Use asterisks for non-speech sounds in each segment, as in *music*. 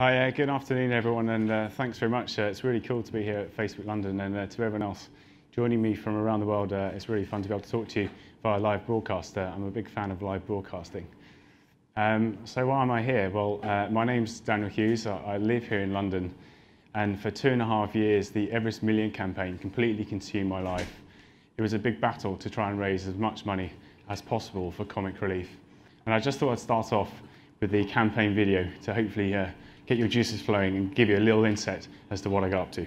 Hi, uh, good afternoon, everyone, and uh, thanks very much. Uh, it's really cool to be here at Facebook London, and uh, to everyone else joining me from around the world, uh, it's really fun to be able to talk to you via live broadcast. Uh, I'm a big fan of live broadcasting. Um, so why am I here? Well, my name's Daniel Hughes. I, I, live here in London, and for two and a half years, the Everest Million campaign completely consumed my life. It was a big battle to try and raise as much money as possible for comic relief. And I just thought I'd start off with the campaign video to hopefully get your juices flowing and give you a little insight as to what I got up to.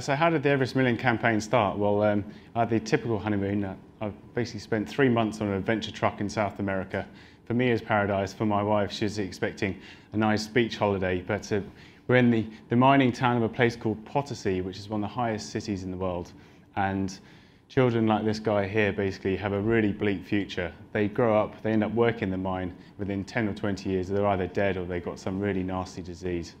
So how did the Everest Million campaign start? Well, um, I had the typical honeymoon. Uh, I basically spent three months on an adventure truck in South America. For me, it's paradise. For my wife, she's expecting a nice beach holiday. But uh, we're in the, the mining town of a place called Potosi, which is one of the highest cities in the world. And children like this guy here basically have a really bleak future. They grow up, they end up working in the mine. Within 10 or 20 years, they're either dead or they've got some really nasty disease.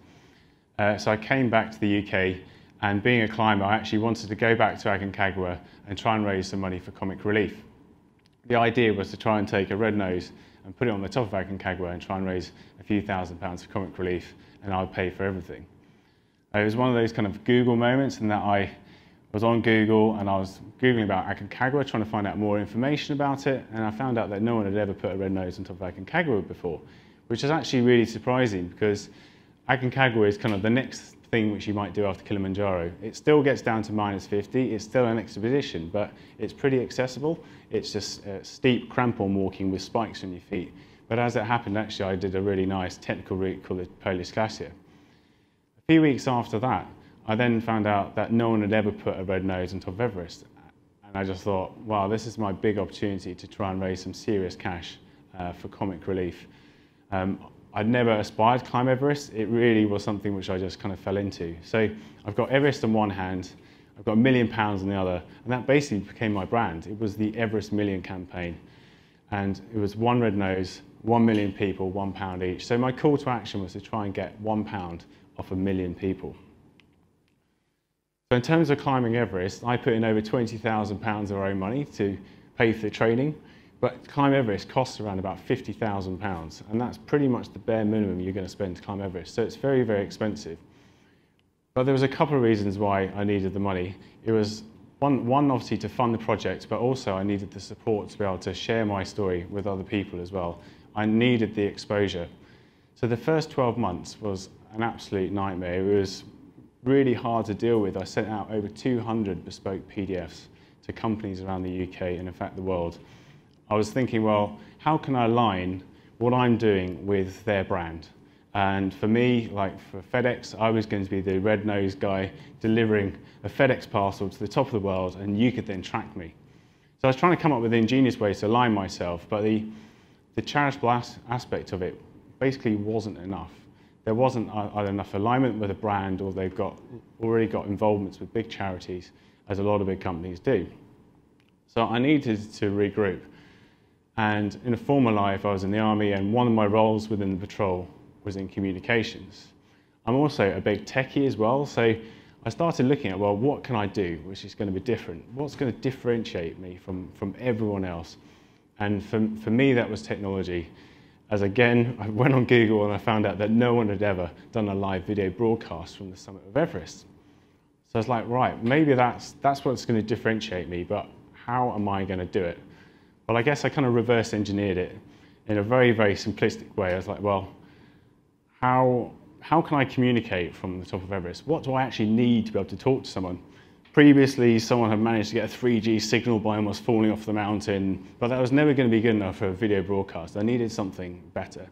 Uh, so I came back to the UK and being a climber, I actually wanted to go back to Aconcagua and try and raise some money for Comic Relief. The idea was to try and take a red nose and put it on the top of Aconcagua and try and raise a few thousand pounds for Comic Relief, and I would pay for everything. It was one of those kind of Google moments in that I was on Google and I was Googling about Aconcagua, trying to find out more information about it, and I found out that no one had ever put a red nose on top of Aconcagua before, which is actually really surprising because Aconcagua is kind of the next thing which you might do after Kilimanjaro. It still gets down to minus 50. It's still an expedition, but it's pretty accessible. It's just uh, steep crampon walking with spikes on your feet. But as it happened, actually, I did a really nice technical route called the Polish Glacier. A few weeks after that, I then found out that no one had ever put a red nose on top of Everest. And I just thought, wow, this is my big opportunity to try and raise some serious cash uh, for comic relief. Um, I'd never aspired to climb Everest. It really was something which I just kind of fell into. So I've got Everest on one hand, I've got a million pounds on the other, and that basically became my brand. It was the Everest Million campaign. And it was one red nose, one million people, one pound each. So my call to action was to try and get one pound off a million people. So in terms of climbing Everest, I put in over £20,000 of our own money to pay for the training. But climb Everest costs around about £50,000, and that's pretty much the bare minimum you're going to spend to climb Everest. So it's very, very expensive. But there was a couple of reasons why I needed the money. It was one, one, obviously, to fund the project, but also I needed the support to be able to share my story with other people as well. I needed the exposure. So the first 12 months was an absolute nightmare. It was really hard to deal with. I sent out over 200 bespoke PDFs to companies around the UK and, in fact, the world. I was thinking, well, how can I align what I'm doing with their brand? And for me, like for FedEx, I was going to be the red-nosed guy delivering a FedEx parcel to the top of the world, and you could then track me. So I was trying to come up with ingenious ways to align myself, but the, the charitable as aspect of it basically wasn't enough. there wasn't either enough alignment with a brand or they've got already got involvements with big charities, as a lot of big companies do. So I needed to regroup. And in a former life, I was in the army, and one of my roles within the patrol was in communications. I'm also a big techie as well, so I started looking at, well, what can I do which is going to be different? What's going to differentiate me from, from everyone else? And for, for me, that was technology. As again, I *laughs* went on Google and I found out that no one had ever done a live video broadcast from the summit of Everest. So I was like, right, maybe that's, that's what's going to differentiate me, but how am I going to do it? Well, I guess I kind of reverse engineered it in a very, very simplistic way. I was like, well, how, how can I communicate from the top of Everest? What do I actually need to be able to talk to someone? Previously, someone had managed to get a 3G signal by almost falling off the mountain, but that was never going to be good enough for a video broadcast. I needed something better.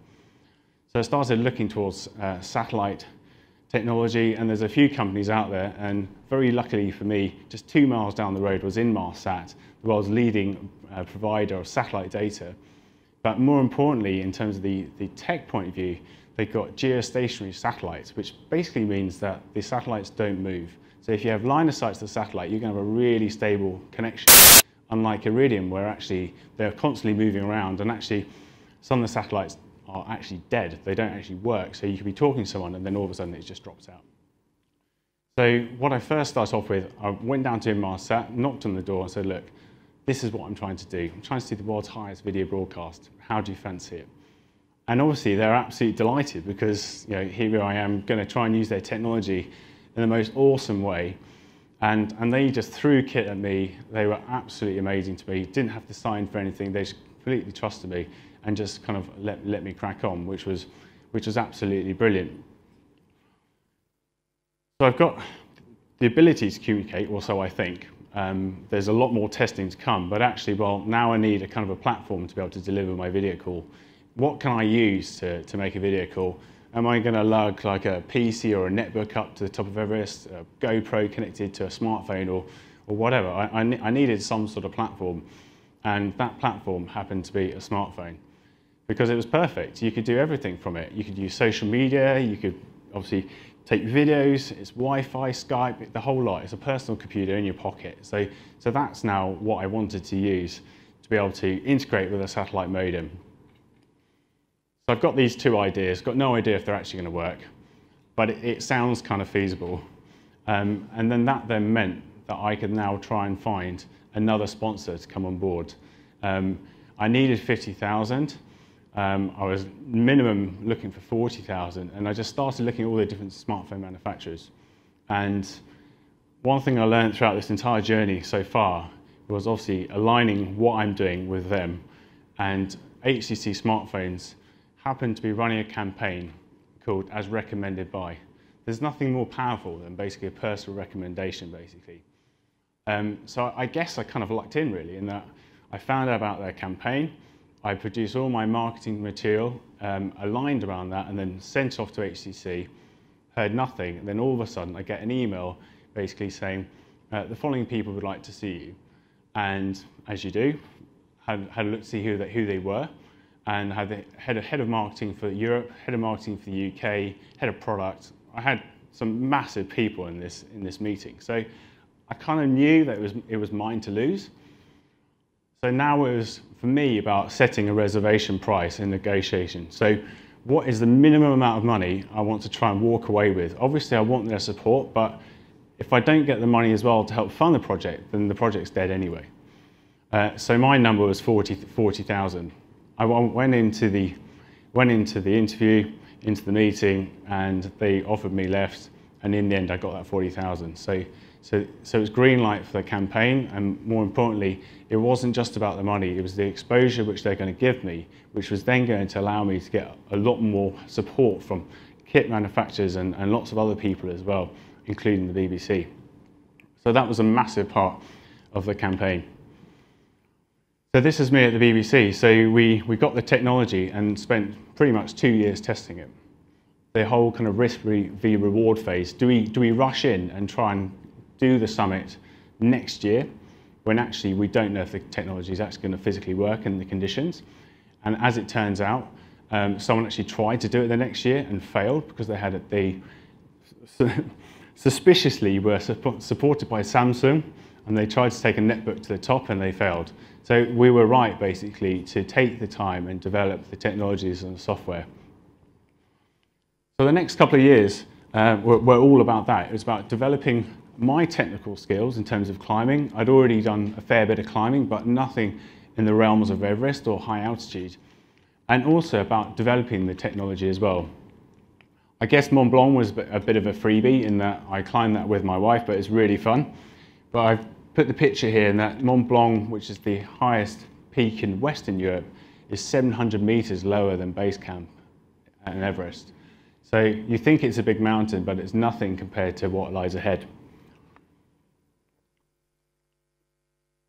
So I started looking towards uh, satellite technology, and there's a few companies out there, and very luckily for me, just two miles down the road was Inmarsat, the world's leading uh, provider of satellite data. But more importantly, in terms of the, the tech point of view, they've got geostationary satellites, which basically means that the satellites don't move. So if you have line of sight to the satellite, you're going to have a really stable connection, unlike Iridium, where actually they're constantly moving around, and actually some of the satellites are actually dead. They don't actually work. So you could be talking to someone, and then all of a sudden it just drops out. So what I first started off with, I went down to Inmarsat, knocked on the door and said, look, this is what I'm trying to do. I'm trying to do the world's highest video broadcast. How do you fancy it? And obviously they're absolutely delighted because you know, here I am going to try and use their technology in the most awesome way. And, and they just threw kit at me. They were absolutely amazing to me. Didn't have to sign for anything. They just completely trusted me and just kind of let, let me crack on, which was, which was absolutely brilliant. So I've got the ability to communicate, or so I think. Um, there's a lot more testing to come, but actually, well, now I need a kind of a platform to be able to deliver my video call. What can I use to, to make a video call? Am I going to lug like a PC or a netbook up to the top of Everest, a GoPro connected to a smartphone or, or whatever? I, I, I needed some sort of platform, and that platform happened to be a smartphone because it was perfect. You could do everything from it. You could use social media, you could obviously take videos, it's Wi-Fi, Skype, the whole lot. It's a personal computer in your pocket. So, so that's now what I wanted to use to be able to integrate with a satellite modem. So I've got these two ideas, got no idea if they're actually going to work, but it, it sounds kind of feasible. Um, and then that then meant that I could now try and find another sponsor to come on board. Um, I needed 50,000. Um, I was minimum looking for 40,000 and I just started looking at all the different smartphone manufacturers. And one thing I learned throughout this entire journey so far was obviously aligning what I'm doing with them. And HTC smartphones happen to be running a campaign called As Recommended By. There's nothing more powerful than basically a personal recommendation, basically. Um, so I guess I kind of lucked in really in that I found out about their campaign, I produce all my marketing material, um, aligned around that, and then sent off to HTC, heard nothing, and then all of a sudden I get an email basically saying, uh, the following people would like to see you. And as you do, had, had a look to see who they, who they were, and had the head of, head of marketing for Europe, head of marketing for the UK, head of product. I had some massive people in this, in this meeting. So I kind of knew that it was, it was mine to lose. So now it was, for me, about setting a reservation price in negotiation. So what is the minimum amount of money I want to try and walk away with? Obviously, I want their support, but if I don't get the money as well to help fund the project, then the project's dead anyway. Uh, so my number was 40,000. 40, I went into the went into the interview, into the meeting, and they offered me left, and in the end, I got that 40,000. So, so, so it was green light for the campaign, and more importantly, it wasn't just about the money, it was the exposure which they're going to give me, which was then going to allow me to get a lot more support from kit manufacturers and, and lots of other people as well, including the BBC. So that was a massive part of the campaign. So this is me at the BBC. So we, we got the technology and spent pretty much two years testing it. The whole kind of risk v reward phase. Do we, do we rush in and try and do the summit next year when actually we don't know if the technology is actually going to physically work in the conditions? And as it turns out, Um, someone actually tried to do it the next year and failed because they had it, they *laughs* suspiciously were supported by Samsung and they tried to take a netbook to the top and they failed. So we were right basically to take the time and develop the technologies and the software. So the next couple of years uh, were, were all about that. It was about developing my technical skills in terms of climbing. I'd already done a fair bit of climbing, but nothing in the realms of Everest or high altitude. And also about developing the technology as well. I guess Mont Blanc was a bit of a freebie in that I climbed that with my wife, but it's really fun. But I've put the picture here in that Mont Blanc, which is the highest peak in Western Europe, is 700 meters lower than base camp at Everest. So you think it's a big mountain, but it's nothing compared to what lies ahead.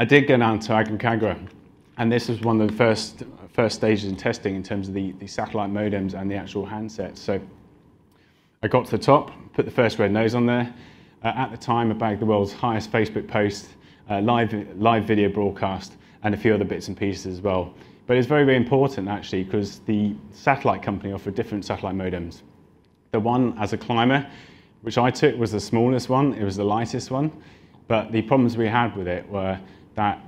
I did go down to Aconcagua, and this was one of the first, first stages in testing in terms of the, the satellite modems and the actual handsets. So I got to the top, put the first red nose on there. Uh, at the time, I bagged the world's highest Facebook post, uh, live, live video broadcast, and a few other bits and pieces as well. But it's very, very important actually because the satellite company offered different satellite modems. The one as a climber, which I took, was the smallest one. It was the lightest one. But the problems we had with it were that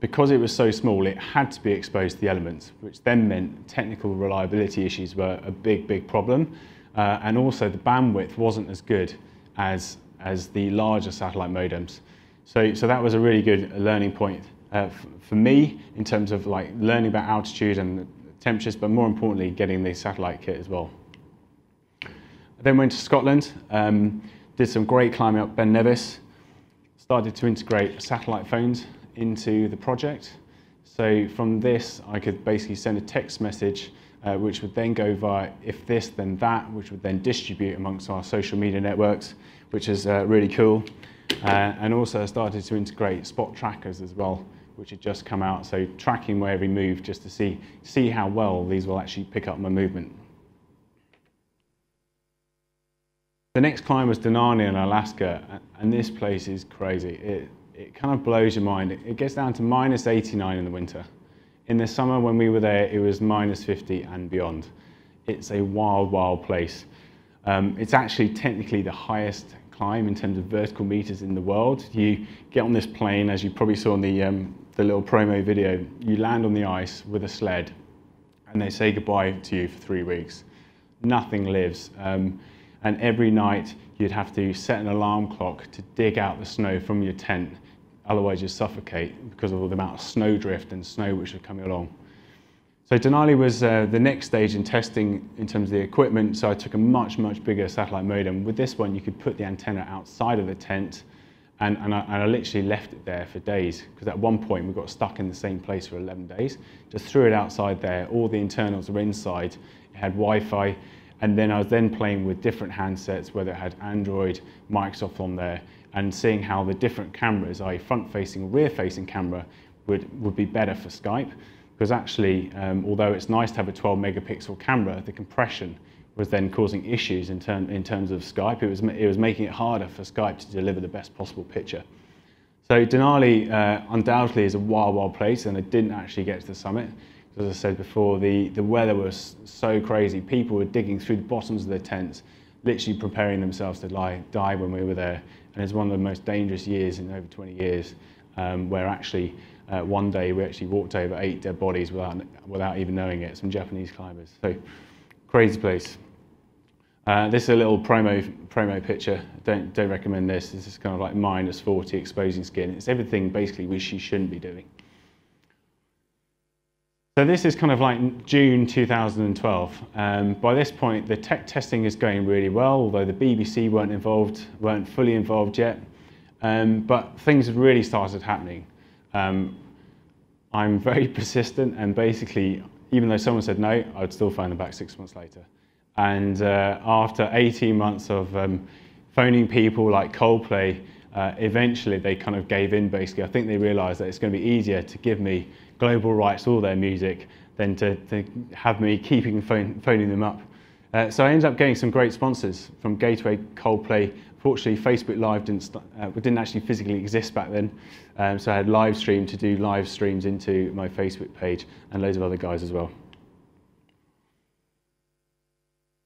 because it was so small, it had to be exposed to the elements, which then meant technical reliability issues were a big, big problem. Uh, and also the bandwidth wasn't as good as, as the larger satellite modems. So, so that was a really good learning point uh, for me in terms of like learning about altitude and temperatures, but more importantly, getting the satellite kit as well. I then went to Scotland, um, did some great climbing up Ben Nevis, started to integrate satellite phones into the project. So from this, I could basically send a text message uh, which would then go via if this, then that, which would then distribute amongst our social media networks, which is uh, really cool. Uh, and also I started to integrate spot trackers as well, which had just come out. So tracking where we move just to see, see how well these will actually pick up my movement. The next climb was Denali in Alaska, and this place is crazy. It, it kind of blows your mind. It gets down to minus 89 in the winter. In the summer when we were there, it was minus 50 and beyond. It's a wild, wild place. Um, it's actually technically the highest climb in terms of vertical meters in the world. You get on this plane, as you probably saw in the, um, the little promo video, you land on the ice with a sled and they say goodbye to you for three weeks. Nothing lives. Um, and every night you'd have to set an alarm clock to dig out the snow from your tent otherwise you suffocate because of all the amount of snowdrift and snow which are coming along. So Denali was uh, the next stage in testing in terms of the equipment, so I took a much, much bigger satellite modem. With this one, you could put the antenna outside of the tent, and, and, I, and I literally left it there for days, because at one point we got stuck in the same place for 11 days. Just threw it outside there, all the internals were inside, it had Wi-Fi, and then I was then playing with different handsets, whether it had Android, Microsoft on there, and seeing how the different cameras, i.e. front-facing rear-facing camera, would, would be better for Skype. Because actually, um, although it's nice to have a 12 megapixel camera, the compression was then causing issues in, term, in terms of Skype. It was, it was making it harder for Skype to deliver the best possible picture. So Denali uh, undoubtedly is a wild, wild place, and I didn't actually get to the summit. As I said before, the, the weather was so crazy. People were digging through the bottoms of their tents, literally preparing themselves to lie, die when we were there and it's one of the most dangerous years in over 20 years, um, where actually uh, one day we actually walked over eight dead bodies without, without even knowing it, some Japanese climbers. So crazy place. Uh, this is a little promo, promo picture. Don't, don't recommend this. This is kind of like minus 40 exposing skin. It's everything basically which you shouldn't be doing. So this is kind of like June 2012. Um, by this point, the tech testing is going really well, although the BBC weren't involved, weren't fully involved yet. Um, but things have really started happening. Um, I'm very *laughs* persistent and basically, even though someone said no, I'd still phone them back six months later. And uh, after 18 months of um, phoning people like Coldplay, uh, eventually they kind of gave in basically. I think they realized that it's going to be easier to give me global rights to all their music than to, to have me keeping phone, phoning them up. Uh, so I ended up getting some great sponsors from Gatorade, Coldplay. Fortunately, Facebook Live didn't, uh, didn't actually physically exist back then. Um, so I had live stream to do live streams into my Facebook page and loads of other guys as well.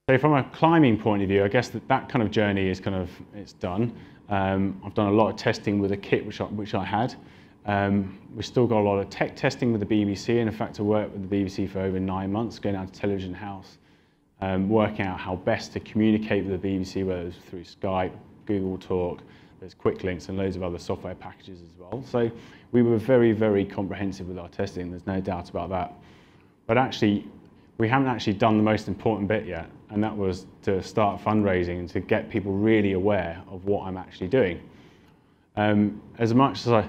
So from a climbing point of view, I guess that that kind of journey is kind of, it's done. Um, I've done a lot of testing with a kit which I, which I had. Um, we've still got a lot of tech testing with the BBC, and in fact I worked with the BBC for over nine months, going out to Television House, um, working out how best to communicate with the BBC, whether it's through Skype, Google Talk, there's quick links and loads of other software packages as well. So we were very, very comprehensive with our testing, there's no doubt about that. But actually, we haven't actually done the most important bit yet, and that was to start fundraising and to get people really aware of what I'm actually doing. Um, as much as I,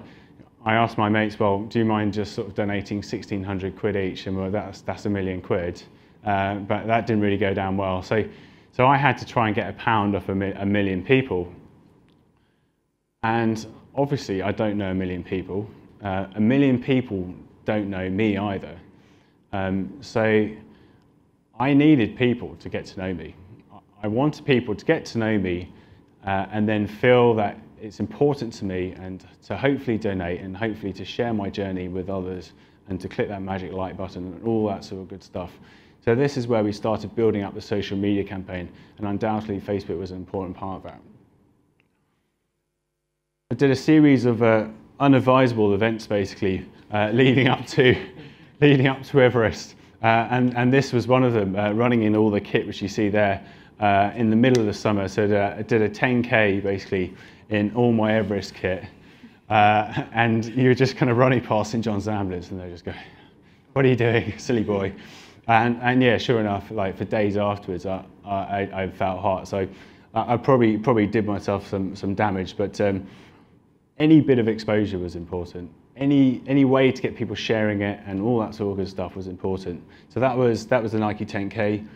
I asked my mates, well, do you mind just sort of donating 1,600 quid each? And well, that's, that's a million quid. Uh, but that didn't really go down well. So, so I had to try and get a pound off a, mi a million people. And obviously, I don't know a million people. Uh, a million people don't know me either. Um, so I needed people to get to know me. I wanted people to get to know me uh, and then feel that it's important to me and to hopefully donate and hopefully to share my journey with others and to click that magic like button and all that sort of good stuff. So this is where we started building up the social media campaign and undoubtedly Facebook was an important part of that. I did a series of uh, unadvisable events basically uh, *laughs* leading up to *laughs* leading up to Everest uh, and, and this was one of them, uh, running in all the kit which you see there uh, in the middle of the summer. So I did a 10K basically in all my Everest kit. Uh, and you're just kind of running past St John's Ambulance and they're just going, what are you doing, *laughs* silly boy? And, and yeah, sure enough, like for days afterwards, I, I, I felt hot. So I, I, probably, probably did myself some, some damage, but um, any bit of exposure was important. Any, any way to get people sharing it and all that sort of good stuff was important. So that was, that was the Nike 10K.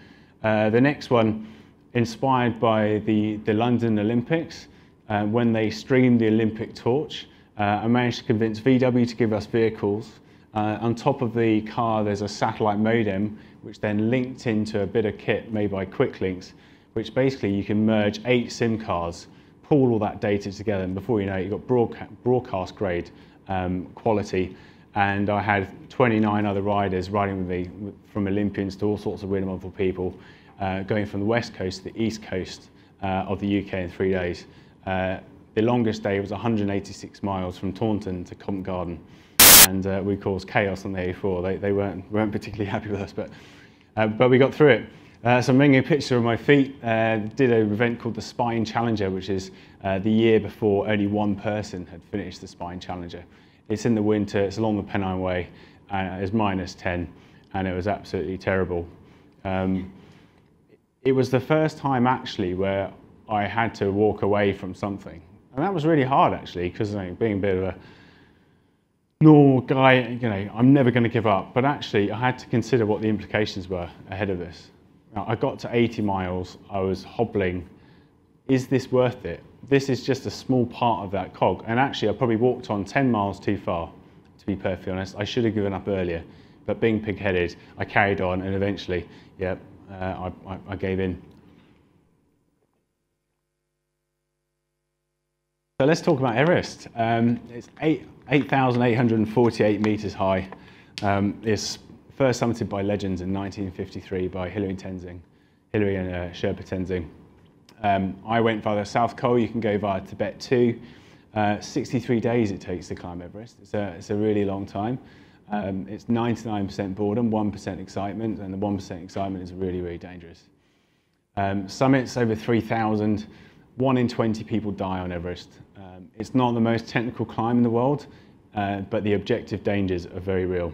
Uh, the next one, inspired by the, the London Olympics, uh, when they streamed the Olympic torch. Uh, I managed to convince VW to give us vehicles. Uh, on top of the car, there's a satellite modem, which then linked into a bit of kit made by Quicklinks, which basically you can merge eight SIM cards, pull all that data together, and before you know it, you've got broadcast, broadcast grade um, quality. And I had 29 other riders riding with me, from Olympians to all sorts of really wonderful people, uh, going from the west coast to the east coast uh, of the UK in three days. Uh, the longest day was 186 miles from Taunton to Covent Garden, and uh, we caused chaos on the A4. They, they weren't, weren't particularly *laughs* happy with us, but, uh, but we got through it. Uh, so I'm making a picture of my feet. Uh, did an event called the Spine Challenger, which is uh, the year before only one person had finished the Spine Challenger. It's in the winter, it's along the Pennine Way, and it's minus 10, and it was absolutely terrible. Um, it was the first time actually where I had to walk away from something. And that was really hard actually, because you know, being a bit of a normal guy, you know, I'm never going to give up. But actually, I had to consider what the implications were ahead of this. Now, I got to 80 miles, I was hobbling. Is this worth it? This is just a small part of that cog. And actually, I probably walked on 10 miles too far, to be perfectly honest. I should have given up earlier. But being pig-headed, I carried on, and eventually, yeah, uh, I, I, I gave in. So let's talk about Everest. Um, it's 8,848 8, metres high. Um, it's first summited by legends in 1953 by Hillary Tenzing, Hillary and uh, Sherpa Tenzing. Um, I went via the South Col, you can go via Tibet too. Uh, 63 days it takes to climb Everest. It's a, it's a really long time. Um, it's 99% boredom, 1% excitement, and the 1% excitement is really, really dangerous. Um, summits over 3,000, one in 20 people die on Everest. Um, it's not the most technical climb in the world, uh, but the objective dangers are very real.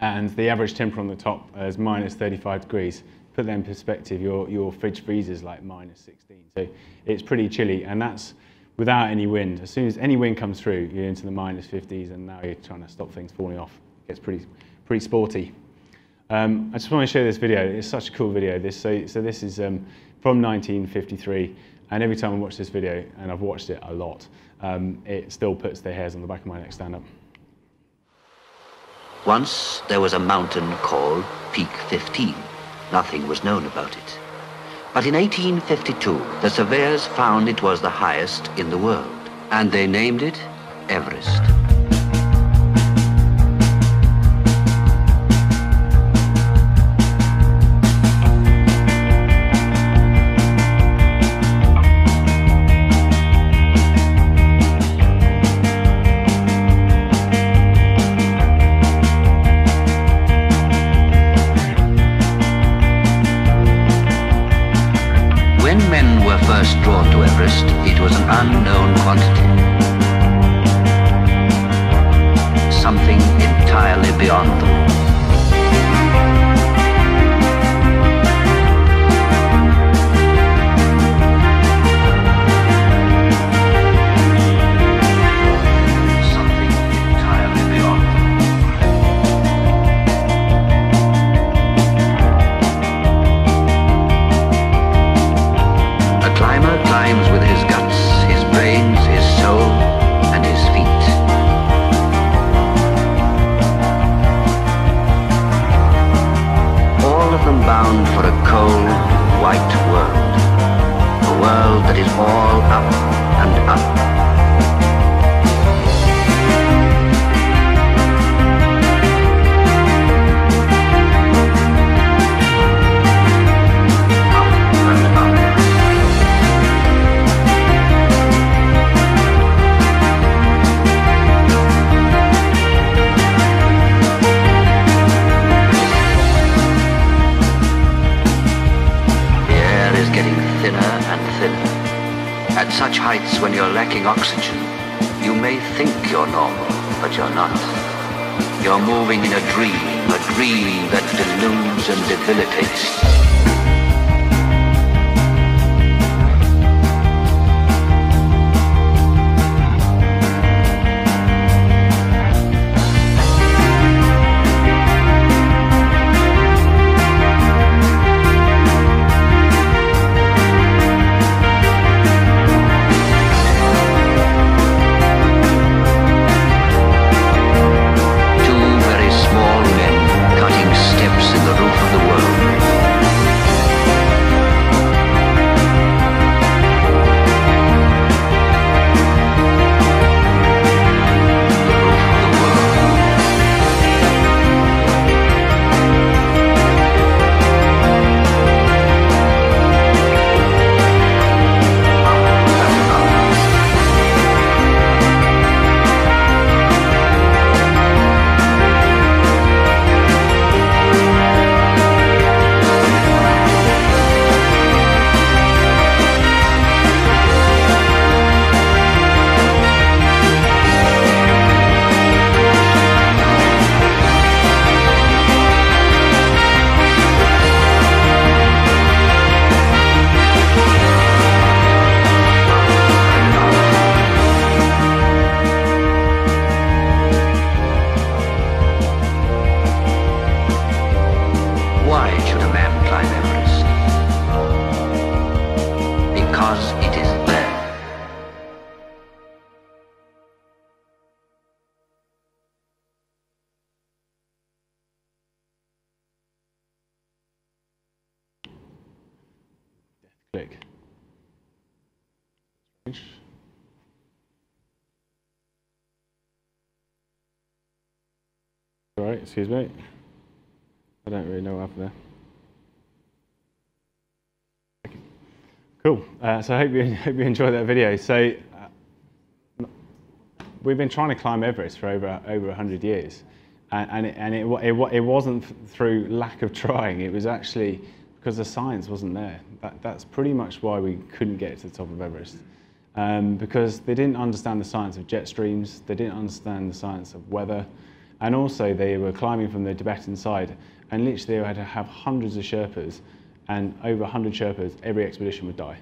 And the average temperature on the top is minus 35 degrees. Put that in perspective, your, your fridge freezes like minus 16. So it's pretty chilly, and that's without any wind. As soon as any wind comes through, you're into the minus 50s, and now you're trying to stop things falling off. It gets pretty, pretty sporty. Um, I just want to show this video. It's such a cool video. This, so, so this is um, from 1953. And every time I watch this video, and I've watched it a lot, um, it still puts the hairs on the back of my neck stand up. Once there was a mountain called Peak 15. Nothing was known about it. But in 1852, the surveyors found it was the highest in the world, and they named it Everest. Cool. Uh, so I hope you, *laughs* hope you enjoyed that video. So uh, we've been trying to climb Everest for over over 100 years, and, and, it, and it, it, it wasn't through lack of trying. It was actually because the science wasn't there. That, that's pretty much why we couldn't get to the top of Everest. Um, because they didn't understand the science of jet streams, they didn't understand the science of weather, and also they were climbing from the Tibetan side, and literally they had to have hundreds of Sherpas, and over 100 Sherpas, every expedition would die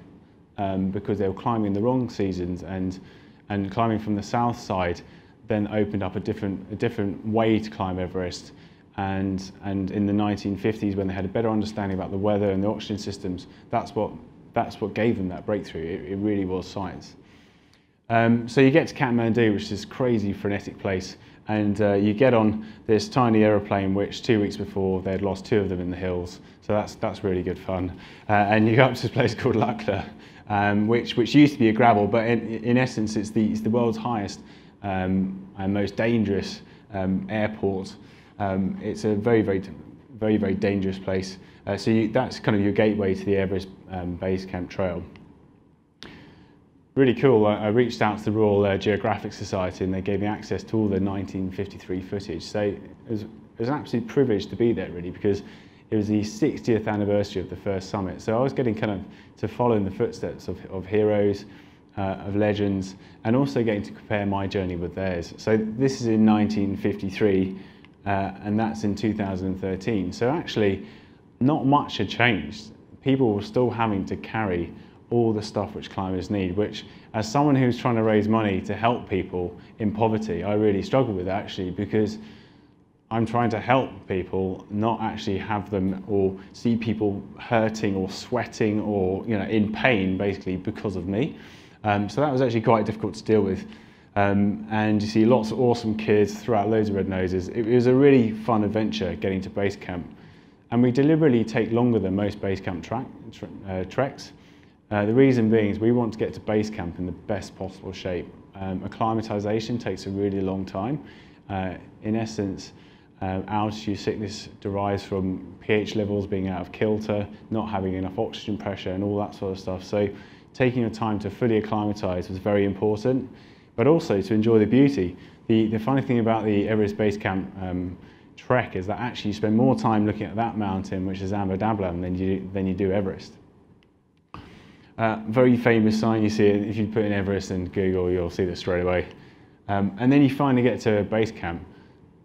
um, because they were climbing the wrong seasons and and climbing from the south side then opened up a different a different way to climb Everest. And and in the 1950s when they had a better understanding about the weather and the oxygen systems that's what that's what gave them that breakthrough. It, it really was science. Um, so you get to Kathmandu, which is this crazy frenetic place, and uh, you get on this tiny aeroplane, which two weeks before they'd lost two of them in the hills. So that's that's really good fun. Uh, and you go up to this place *laughs* called Lukla, um, which which used to be a gravel, but in, in essence it's the it's the world's highest um, and most dangerous um, airport. Um, it's a very very very very dangerous place. Uh, so you, that's kind of your gateway to the Everest um, Base Camp Trail really cool. I, I reached out to the Royal uh, Geographic Society and they gave me access to all the 1953 footage. So it was, it was an absolute privilege to be there, really, because it was the 60th anniversary of the first summit. So I was getting kind of to follow in the footsteps of, of heroes, uh, of legends, and also getting to compare my journey with theirs. So this is in 1953, uh, and that's in 2013. So actually, not much had changed. People were still having to carry all the stuff which climbers need, which as someone who's trying to raise money to help people in poverty, I really struggle with actually because I'm trying to help people, not actually have them or see people hurting or sweating or you know in pain basically because of me. Um, so that was actually quite difficult to deal with. Um, and you see lots of awesome kids throughout loads of red noses. It, was a really fun adventure getting to base camp. And we deliberately take longer than most base camp track, uh, treks. Uh, the reason being is we want to get to base camp in the best possible shape. Um, acclimatization takes a really long time. Uh, in essence, uh, altitude sickness derives from pH levels being out of kilter, not having enough oxygen pressure and all that sort of stuff. So taking the time to fully acclimatize was very important, but also to enjoy the beauty. The, the funny thing about the Everest Base Camp um, trek is that actually you spend more time looking at that mountain, which is Ama Dablam, than you, than you do Everest. Uh, very famous sign, you see it, if you put in Everest in Google, you'll see this straight away. Um, and then you finally get to base camp.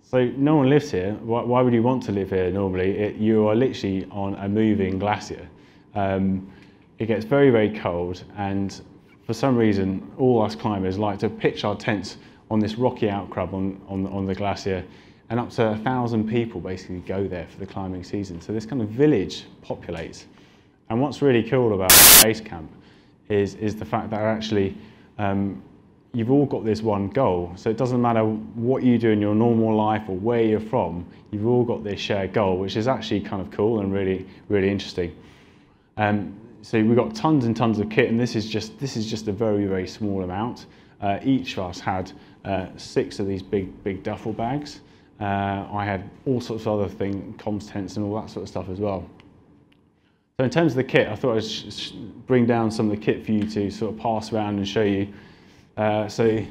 So no one lives here. Why, why would you want to live here normally? It, you are literally on a moving glacier. Um, it gets very, very cold and for some reason, all us climbers like to pitch our tents on this rocky outcrop on, on, on the glacier and up to a thousand people basically go there for the climbing season. So this kind of village populates. And what's really cool about base camp is, is the fact that actually um, you've all got this one goal. So it doesn't matter what you do in your normal life or where you're from, you've all got this shared goal, which is actually kind of cool and really, really interesting. Um, so we've got tons and tons of kit, and this is just this is just a very, very small amount. Uh, each of us had uh, six of these big, big duffel bags. Uh, I had all sorts of other things, comms tents and all that sort of stuff as well. So in terms of the kit, I thought I'd bring down some of the kit for you to sort of pass around and show you. Uh, so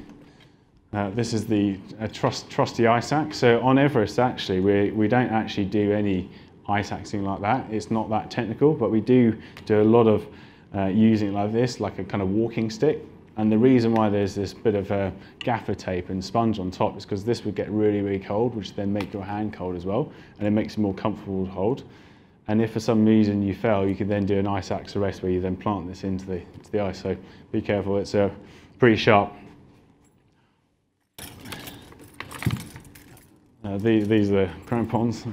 uh, this is the trust, trusty ice axe. So on Everest, actually, we, we don't actually do any ice axing like that. It's not that technical, but we do do a lot of uh, using like this, like a kind of walking stick. And the reason why there's this bit of a gaffer tape and sponge on top is because this would get really, really cold, which then make your hand cold as well, and it makes it more comfortable to hold. And if for some reason you fail, you can then do an ice axe arrest where you then plant this into the, into the ice. So be careful, it's uh, pretty sharp. Uh, these, these are the crampons.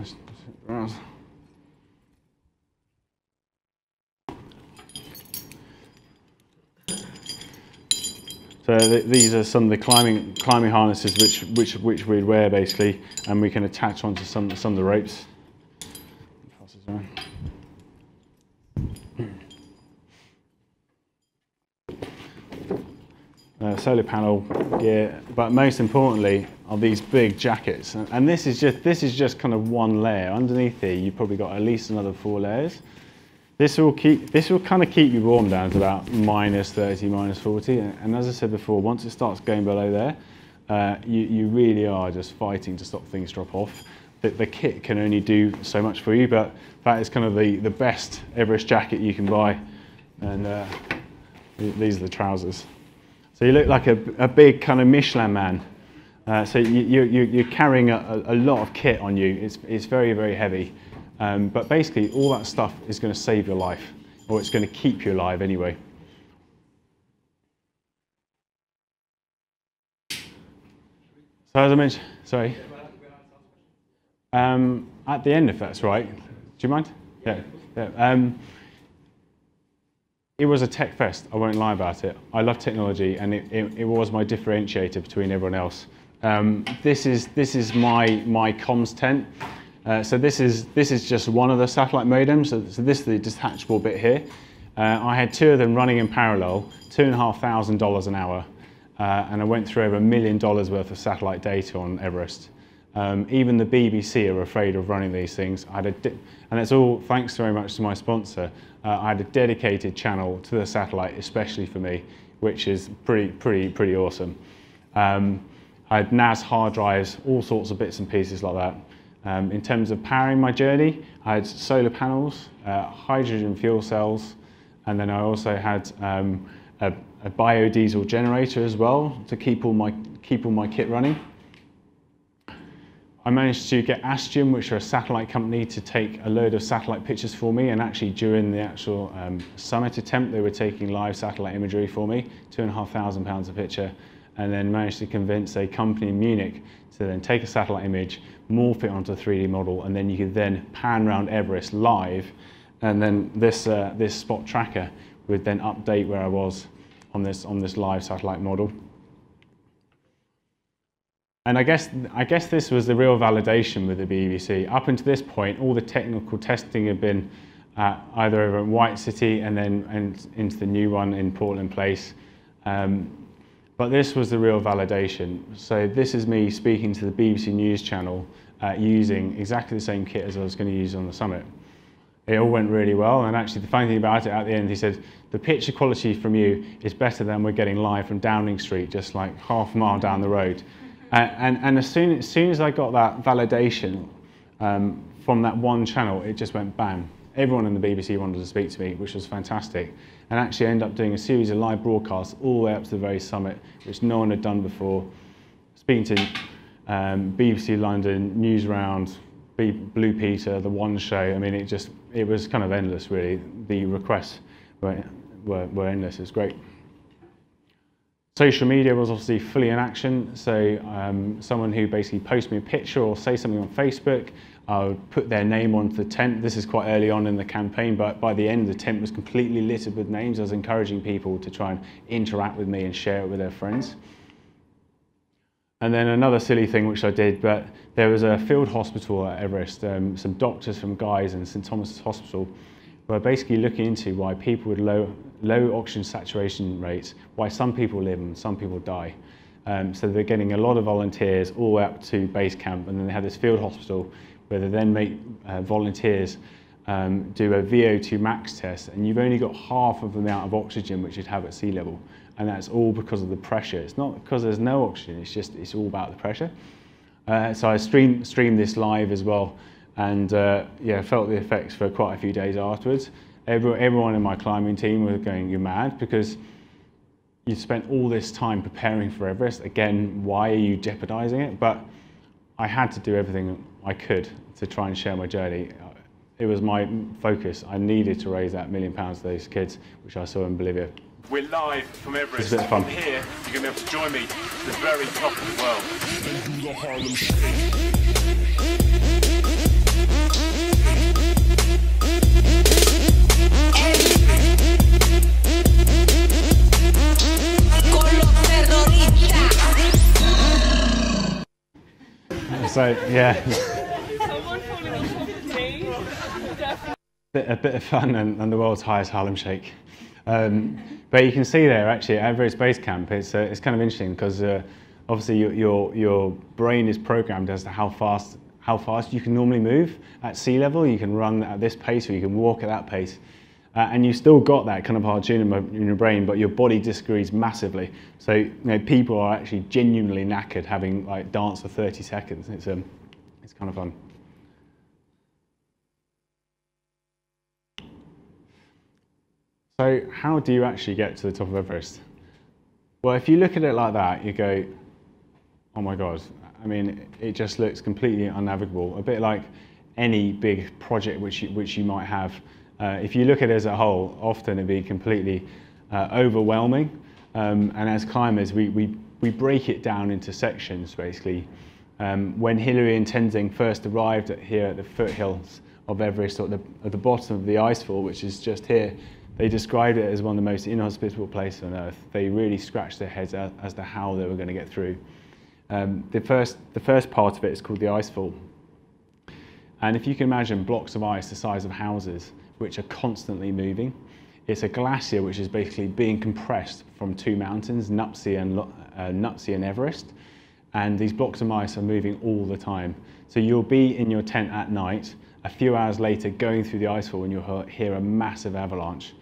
So th these are some of the climbing climbing harnesses which which which we'd wear basically, and we can attach onto some some of the ropes. Uh, solar panel gear, but most importantly are these big jackets. And this is just this is just kind of one layer. Underneath here, you've probably got at least another four layers. This will keep this will kind of keep you warm down to about minus 30, minus 40. And as I said before, once it starts going below there, uh, you, you really are just fighting to stop things drop off. The, the kit can only do so much for you, but that is kind of the, the best Everest jacket you can buy. And uh, these are the trousers. So you look like a, a big kind of Michelin man. Uh, so you, you, you're carrying a, a lot of kit on you. It's, it's very, very heavy. Um, but basically, all that stuff is going to save your life, or it's going to keep you alive anyway. So as I mentioned, sorry. Um, at the end, if that's right. Do you mind? Yeah. yeah. Um, it was a tech fest, I won't lie about it. I love technology and it, it, it was my differentiator between everyone else. Um, this is, this is my, my comms tent. Uh, so this is, this is just one of the satellite modems. So, so this is the detachable bit here. Uh, I had two of them running in parallel, two and a half thousand dollars an hour. Uh, and I went through over a million dollars worth of satellite data on Everest. Um, even the BBC are afraid of running these things. I had a and it's all thanks very much to my sponsor. Uh, I had a dedicated channel to the satellite, especially for me, which is pretty, pretty, pretty awesome. Um, I had NAS hard drives, all sorts of bits and pieces like that. Um, in terms of powering my journey, I had solar panels, uh, hydrogen fuel cells, and then I also had um, a, a biodiesel generator as well to keep all my, keep all my kit running. I managed to get Astrium, which are a satellite company, to take a load of satellite pictures for me. And actually, during the actual um, summit attempt, they were taking live satellite imagery for me, two and a half thousand pounds a picture. And then managed to convince a company in Munich to then take a satellite image, morph it onto a 3D model, and then you could then pan around Everest live. And then this, uh, this spot tracker would then update where I was on this, on this live satellite model. And I guess, I guess this was the real validation with the BBC. Up until this point, all the technical testing had been uh, either over in White City and then and into the new one in Portland Place. Um, but this was the real validation. So this is me speaking to the BBC News channel uh, using exactly the same kit as I was going to use on the summit. It all went really well, and actually the funny thing about it, at the end, he said, the picture quality from you is better than we're getting live from Downing Street, just like half a mile down the road. And, and, as, soon, as soon as I got that validation um, from that one channel, it just went bam. Everyone in the BBC wanted to speak to me, which was fantastic. And actually I ended up doing a series of live broadcasts all the way up to the very summit, which no one had done before. Speaking to um, BBC London, Newsround, Blue Peter, The One Show. I mean, it just, it was kind of endless, really. The requests were, were, were endless. It was great. Social media was obviously fully in action. So um, someone who basically posts me a picture or say something on Facebook, I would put their name onto the tent. This is quite early on in the campaign, but by the end, the tent was completely littered with names. I was encouraging people to try and interact with me and share it with their friends. And then another silly thing which I did, but there was a field hospital at Everest, um, some doctors from Guy's and St Thomas's Hospital were basically looking into why people with low, low oxygen saturation rates, why some people live and some people die. Um, so they're getting a lot of volunteers all the way up to base camp, and then they have this field hospital where they then make uh, volunteers um, do a VO2 max test, and you've only got half of the amount of oxygen which you'd have at sea level, and that's all because of the pressure. It's not because there's no oxygen; it's just it's all about the pressure. Uh, so I stream streamed this live as well, and uh, yeah, felt the effects for quite a few days afterwards. Every, everyone in my climbing team was going, "You're mad," because you spent all this time preparing for Everest. Again, why are you jeopardizing it? But I had to do everything I could to try and share my journey. Uh, it was my focus. I needed to raise that million pounds to those kids, which I saw in Bolivia. We're live from Everest. It's a bit of fun. From here, you're going to be able to join me at the very top of the world. Definitely. bit, a bit of fun and, and the world's highest Harlem Shake. Um, but you can see there actually at Everest Base Camp, it's, uh, it's kind of interesting because uh, obviously your, your, your brain is programmed as to how fast, how fast you can normally move at sea level. You can run at this pace or you can walk at that pace. Uh, and you still got that kind of hard tune in, your brain, but your body disagrees massively. So you know, people are actually genuinely knackered having like dance for 30 seconds. It's, um, it's kind of fun. So how do you actually get to the top of Everest? Well, if you look at it like that, you go, oh my God, I mean, it just looks completely unnavigable, a bit like any big project which you, which you might have. Uh, if you look at it as a whole, often it'd be completely uh, overwhelming. Um, and as climbers, we, we, we break it down into sections, basically. Um, when Hillary and Tenzing first arrived at, here at the foothills of Everest, at the, at the bottom of the icefall, which is just here, they described it as one of the most inhospitable places on Earth. They really scratched their heads as, as to how they were going to get through. Um, the, first, the first part of it is called the icefall. And if you can imagine blocks of ice the size of houses, which are constantly moving, it's a glacier which is basically being compressed from two mountains, Nuptse and, uh, Nuptse and Everest. And these blocks of ice are moving all the time. So you'll be in your tent at night, a few hours later going through the icefall and you'll hear a massive avalanche.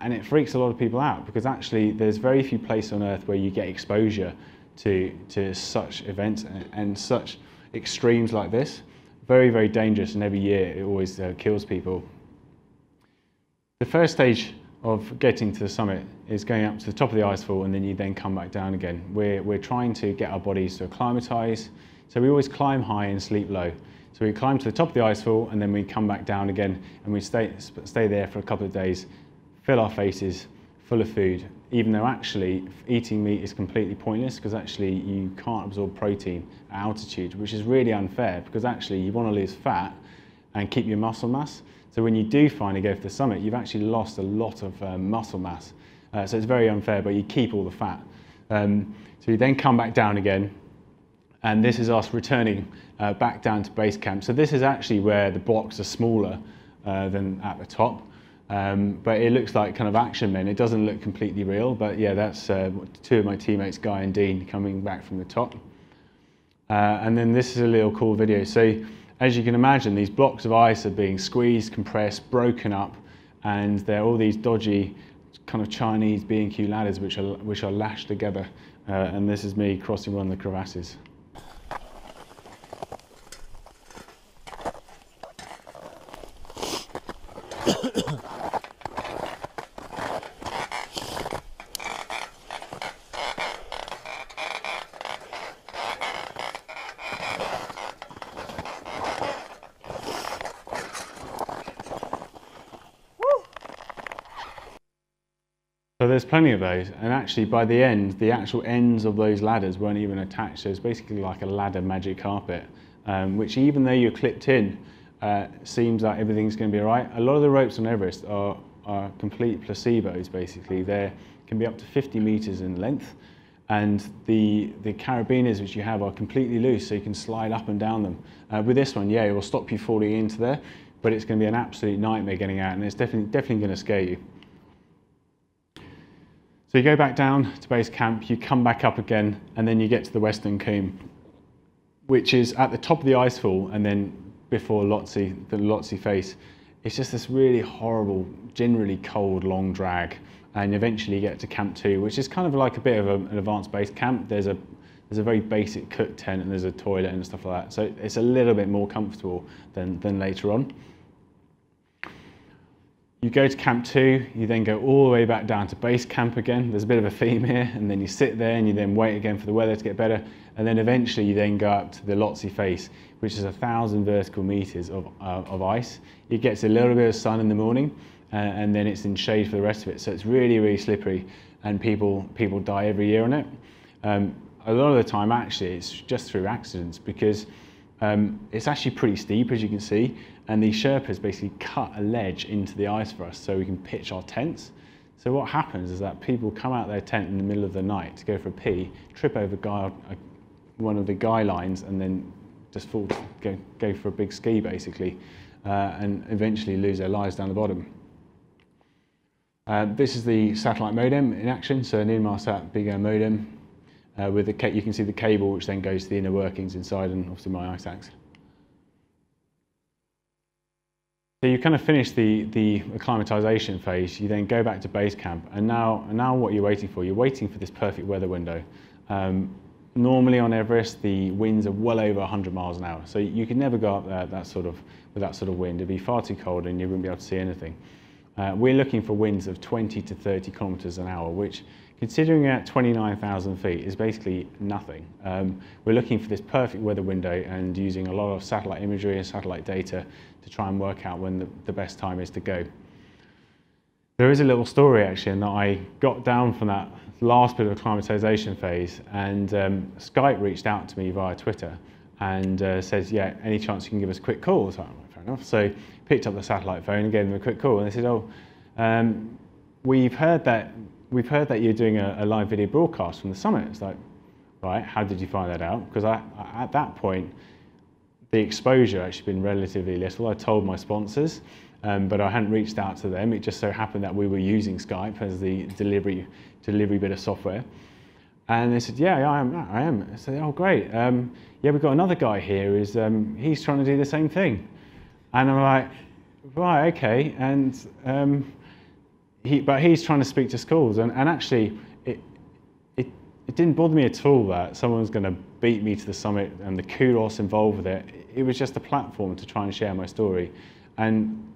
And it freaks a lot of people out because actually there's very few places on earth where you get exposure to, to such events and, and such extremes like this. very, very dangerous, and every year it always uh, kills people. The first stage of getting to the summit is going up to the top of the icefall and then you then come back down again. We're, we're trying to get our bodies to acclimatise, so we always climb high and sleep low. So we climb to the top of the icefall and then we come back down again and we stay, stay there for a couple of days, fill our faces full of food, even though actually eating meat is completely pointless because actually you can't absorb protein at altitude, which is really unfair because actually you want to lose fat and keep your muscle mass. So when you do finally go for the summit, you've actually lost a lot of um, muscle mass. Uh, so it's very unfair, but you keep all the fat. Um, so you then come back down again, and this is us returning uh, back down to base camp. So this is actually where the blocks are smaller uh, than at the top. Um, but it looks like kind of action men. It doesn't look completely real, but yeah, that's uh, two of my teammates, Guy and Dean, coming back from the top. Uh, and then this is a little cool video. So as you can imagine, these blocks of ice are being squeezed, compressed, broken up, and there are all these dodgy kind of Chinese B&Q ladders which are, which are lashed together. Uh, and this is me crossing one of the crevasses. So there's plenty of those, and actually by the end, the actual ends of those ladders weren't even attached. So it's basically like a ladder magic carpet, um, which even though you're clipped in, uh, seems like everything's going to be all right. A lot of the ropes on Everest are, are complete placebos. Basically, they can be up to 50 meters in length, and the the carabiners which you have are completely loose, so you can slide up and down them. Uh, with this one, yeah, it will stop you falling into there, but it's going to be an absolute nightmare getting out, and it's definitely definitely going to scare you. So you go back down to base camp, you come back up again, and then you get to the Western Cwm, which is at the top of the icefall and then before Lhotse, the Lhotse face. It's just this really horrible, generally cold, long drag. And eventually you get to Camp 2, which is kind of like a bit of a, an advanced base camp. There's a, there's a very basic cook tent and there's a toilet and stuff like that. So it's a little bit more comfortable than, than later on. You go to camp two, you then go all the way back down to base camp again. There's a bit of a theme here, and then you sit there and you then wait again for the weather to get better. And then eventually you then go up to the Lhotse face, which is a thousand vertical meters of, uh, of ice. It gets a little bit of sun in the morning, uh, and then it's in shade for the rest of it. So it's really, really slippery, and people, people die every year on it. Um, a lot of the time, actually, it's just through accidents because um, it's actually pretty steep, as you can see, and the Sherpas basically cut a ledge into the ice for us so we can pitch our tents. So what happens is that people come out their tent in the middle of the night to go for a pee, trip over guy, uh, one of the guy lines, and then just fall, go, go for a BGAN ski basically, uh, and eventually lose their lives down the bottom. Uh, this is the satellite modem in action, so an Inmarsat big modem uh, with the you can see the cable which then goes to the inner workings inside and obviously my ice axe. So you kind of finish the, the acclimatization phase, you then go back to base camp, and now, now what you're waiting for? You're waiting for this perfect weather window. Um, normally on Everest, the winds are well over 100 miles an hour, so you can never go up there that sort of, with that sort of wind. It'd be far too cold and you wouldn't be able to see anything. Uh, we're looking for winds of 20 to 30 kilometers an hour, which considering at 29,000 feet is basically nothing. Um, we're looking for this perfect weather window and using a lot of satellite imagery and satellite data to try and work out when the, the best time is to go. There is a little story actually and that I got down from that last bit of acclimatization phase and um, Skype reached out to me via Twitter and uh, says, yeah, any chance you can give us a quick call? So, fair enough. So picked up the satellite phone and gave them a quick call and they said, oh, um, we've heard that we've heard that you're doing a, a, live video broadcast from the summit. It's like, right, how did you find that out? Because I, at that point, the exposure actually been relatively little. I told my sponsors, um, but I hadn't reached out to them. It just so happened that we were using Skype as the delivery delivery bit of software. And they said, yeah, yeah I am. I am. I said, oh, great. Um, yeah, we've got another guy here. Is um, he's trying to do the same thing? And I'm like, right, okay. And um, he, but he's trying to speak to schools, and, and actually, it, it, it didn't bother me at all that someone was going to beat me to the summit and the kudos involved with it. It was just a platform to try and share my story. And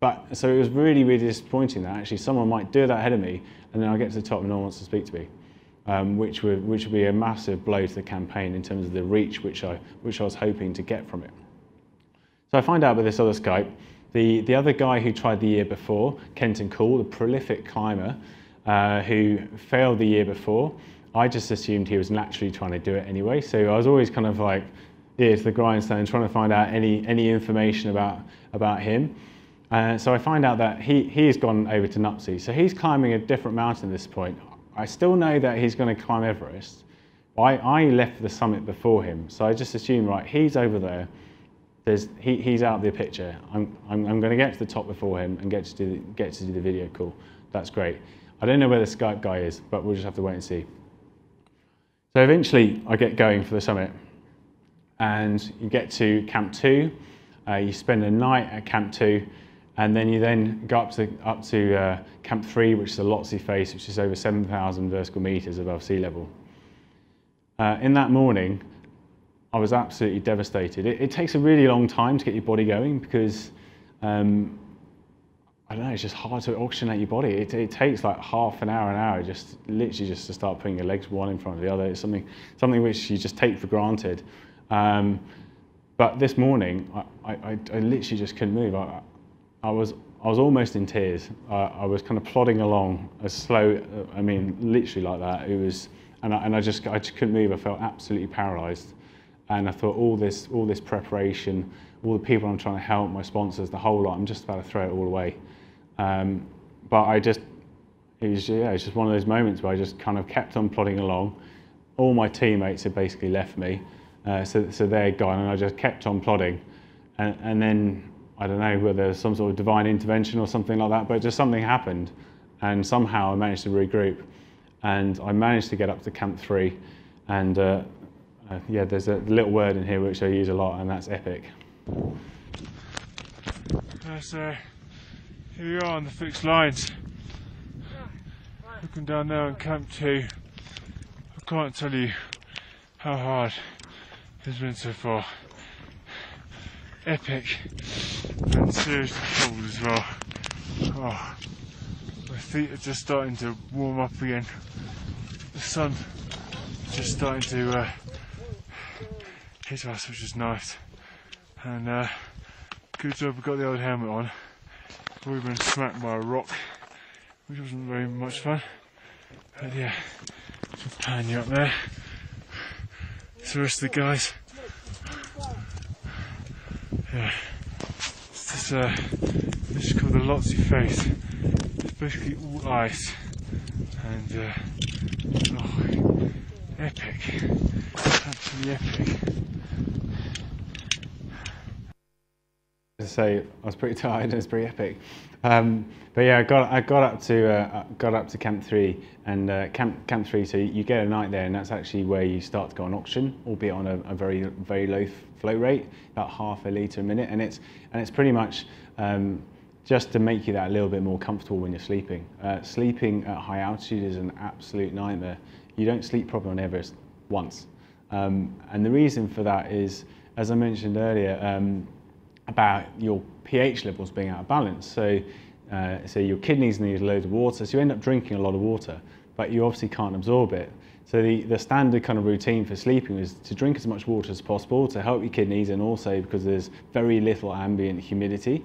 but so it was really, really disappointing that actually someone might do that ahead of me, and then I get to the top and no one wants to speak to me, um, which would which would be a massive blow to the campaign in terms of the reach which I which I was hoping to get from it. So I find out with this other Skype, the the other guy who tried the year before, Kenton Cool, the prolific climber, uh, who failed the year before. I just assumed he was naturally trying to do it anyway. So I was always kind of like ear to the grindstone, trying to find out any any information about about him. Uh, so I find out that he, he's gone over to Nuptse. So he's climbing a different mountain at this point. I still know that he's going to climb Everest. I, I left the summit before him, so I just assume, right, he's over there. There's, he, he's out of the picture. I'm, I'm, I'm going to get to the top before him and get to, do the, get to do the video call. That's great. I don't know where the Skype guy is, but we'll just have to wait and see. So eventually I get going for the summit and you get to Camp 2. Uh, you spend a night at Camp 2 and then you then go up to, up to uh, Camp 3, which is a Lhotse face, which is over 7,000 vertical meters above sea level. Uh, in that morning, I was absolutely devastated. It, it, takes a really long time to get your body going because, um, I don't know, it's just hard to oxygenate your body. It, it, takes like half an hour, an hour, just literally just to start putting your legs one in front of the other. It's something, something which you just take for granted. Um, but this morning, I, I, I, literally just couldn't move. I, I was I was almost in tears. I, I was kind of plodding along as slow. I mean, literally like that. It was, and I, and I just I just couldn't move. I felt absolutely paralysed, and I thought all this all this preparation, all the people I'm trying to help, my sponsors, the whole lot. I'm just about to throw it all away. Um, but I just it was yeah, it's just one of those moments where I just kind of kept on plodding along. All my teammates had basically left me, uh, so so they're gone, and I just kept on plodding, and, and then I don't know whether there's some sort of divine intervention or something like that, but just something happened. And somehow I managed to regroup. And I managed to get up to Camp 3. And uh, uh, yeah, there's a little word in here which I use a lot, and that's epic. Uh, here we are on the fixed lines. Looking down there on Camp 2. I can't tell you how hard it's been so far epic and seriously cold as well. Oh, my feet are just starting to warm up again. The sun just starting to uh, us, which is nice. And uh, good job we got the old helmet on. We've been smacked by a rock, which wasn't very much fun. But yeah, just pan you up there. It's the rest of the guys. Yeah. This is, uh, this is called the Lhotse face. It's basically all ice. And, uh, oh, epic. Absolutely epic. To say, I was pretty tired. It was pretty epic. Um, but yeah, I got I got up to uh, got up to Camp Three and uh, Camp Camp Three. So you get a night there, and that's actually where you start to go on oxygen, albeit on a, a very very low flow rate, about half a liter a minute, and it's and it's pretty much um, just to make you that a little bit more comfortable when you're sleeping. Uh, sleeping at high altitude is an absolute nightmare. You don't sleep properly on Everest once, um, and the reason for that is, as I mentioned earlier. Um, about your pH levels being out of balance. So, uh, so your kidneys need loads of water, so you end up drinking a lot of water, but you obviously can't absorb it. So the, the standard kind of routine for sleeping is to drink as much water as possible to help your kidneys and also because there's very little ambient humidity.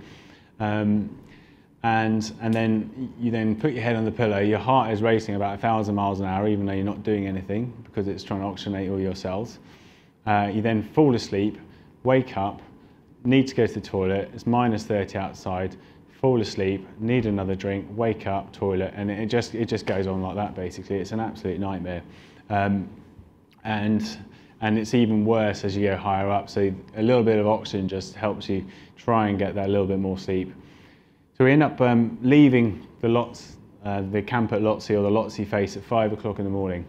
Um, and, and then you then put your head on the pillow, your heart is racing about 1,000 miles an hour even though you're not doing anything because it's trying to oxygenate all your cells. Uh, you then fall asleep, wake up, need to go to the toilet, it's minus 30 outside, fall asleep, need another drink, wake up, toilet, and it just, it just goes on like that basically. It's an absolute nightmare. Um, and, and it's even worse as you go higher up, so a little bit of oxygen just helps you try and get that little bit more sleep. So we end up um, leaving the Lhotse, uh, the camp at Lhotse or the Lhotse face at five o'clock in the morning.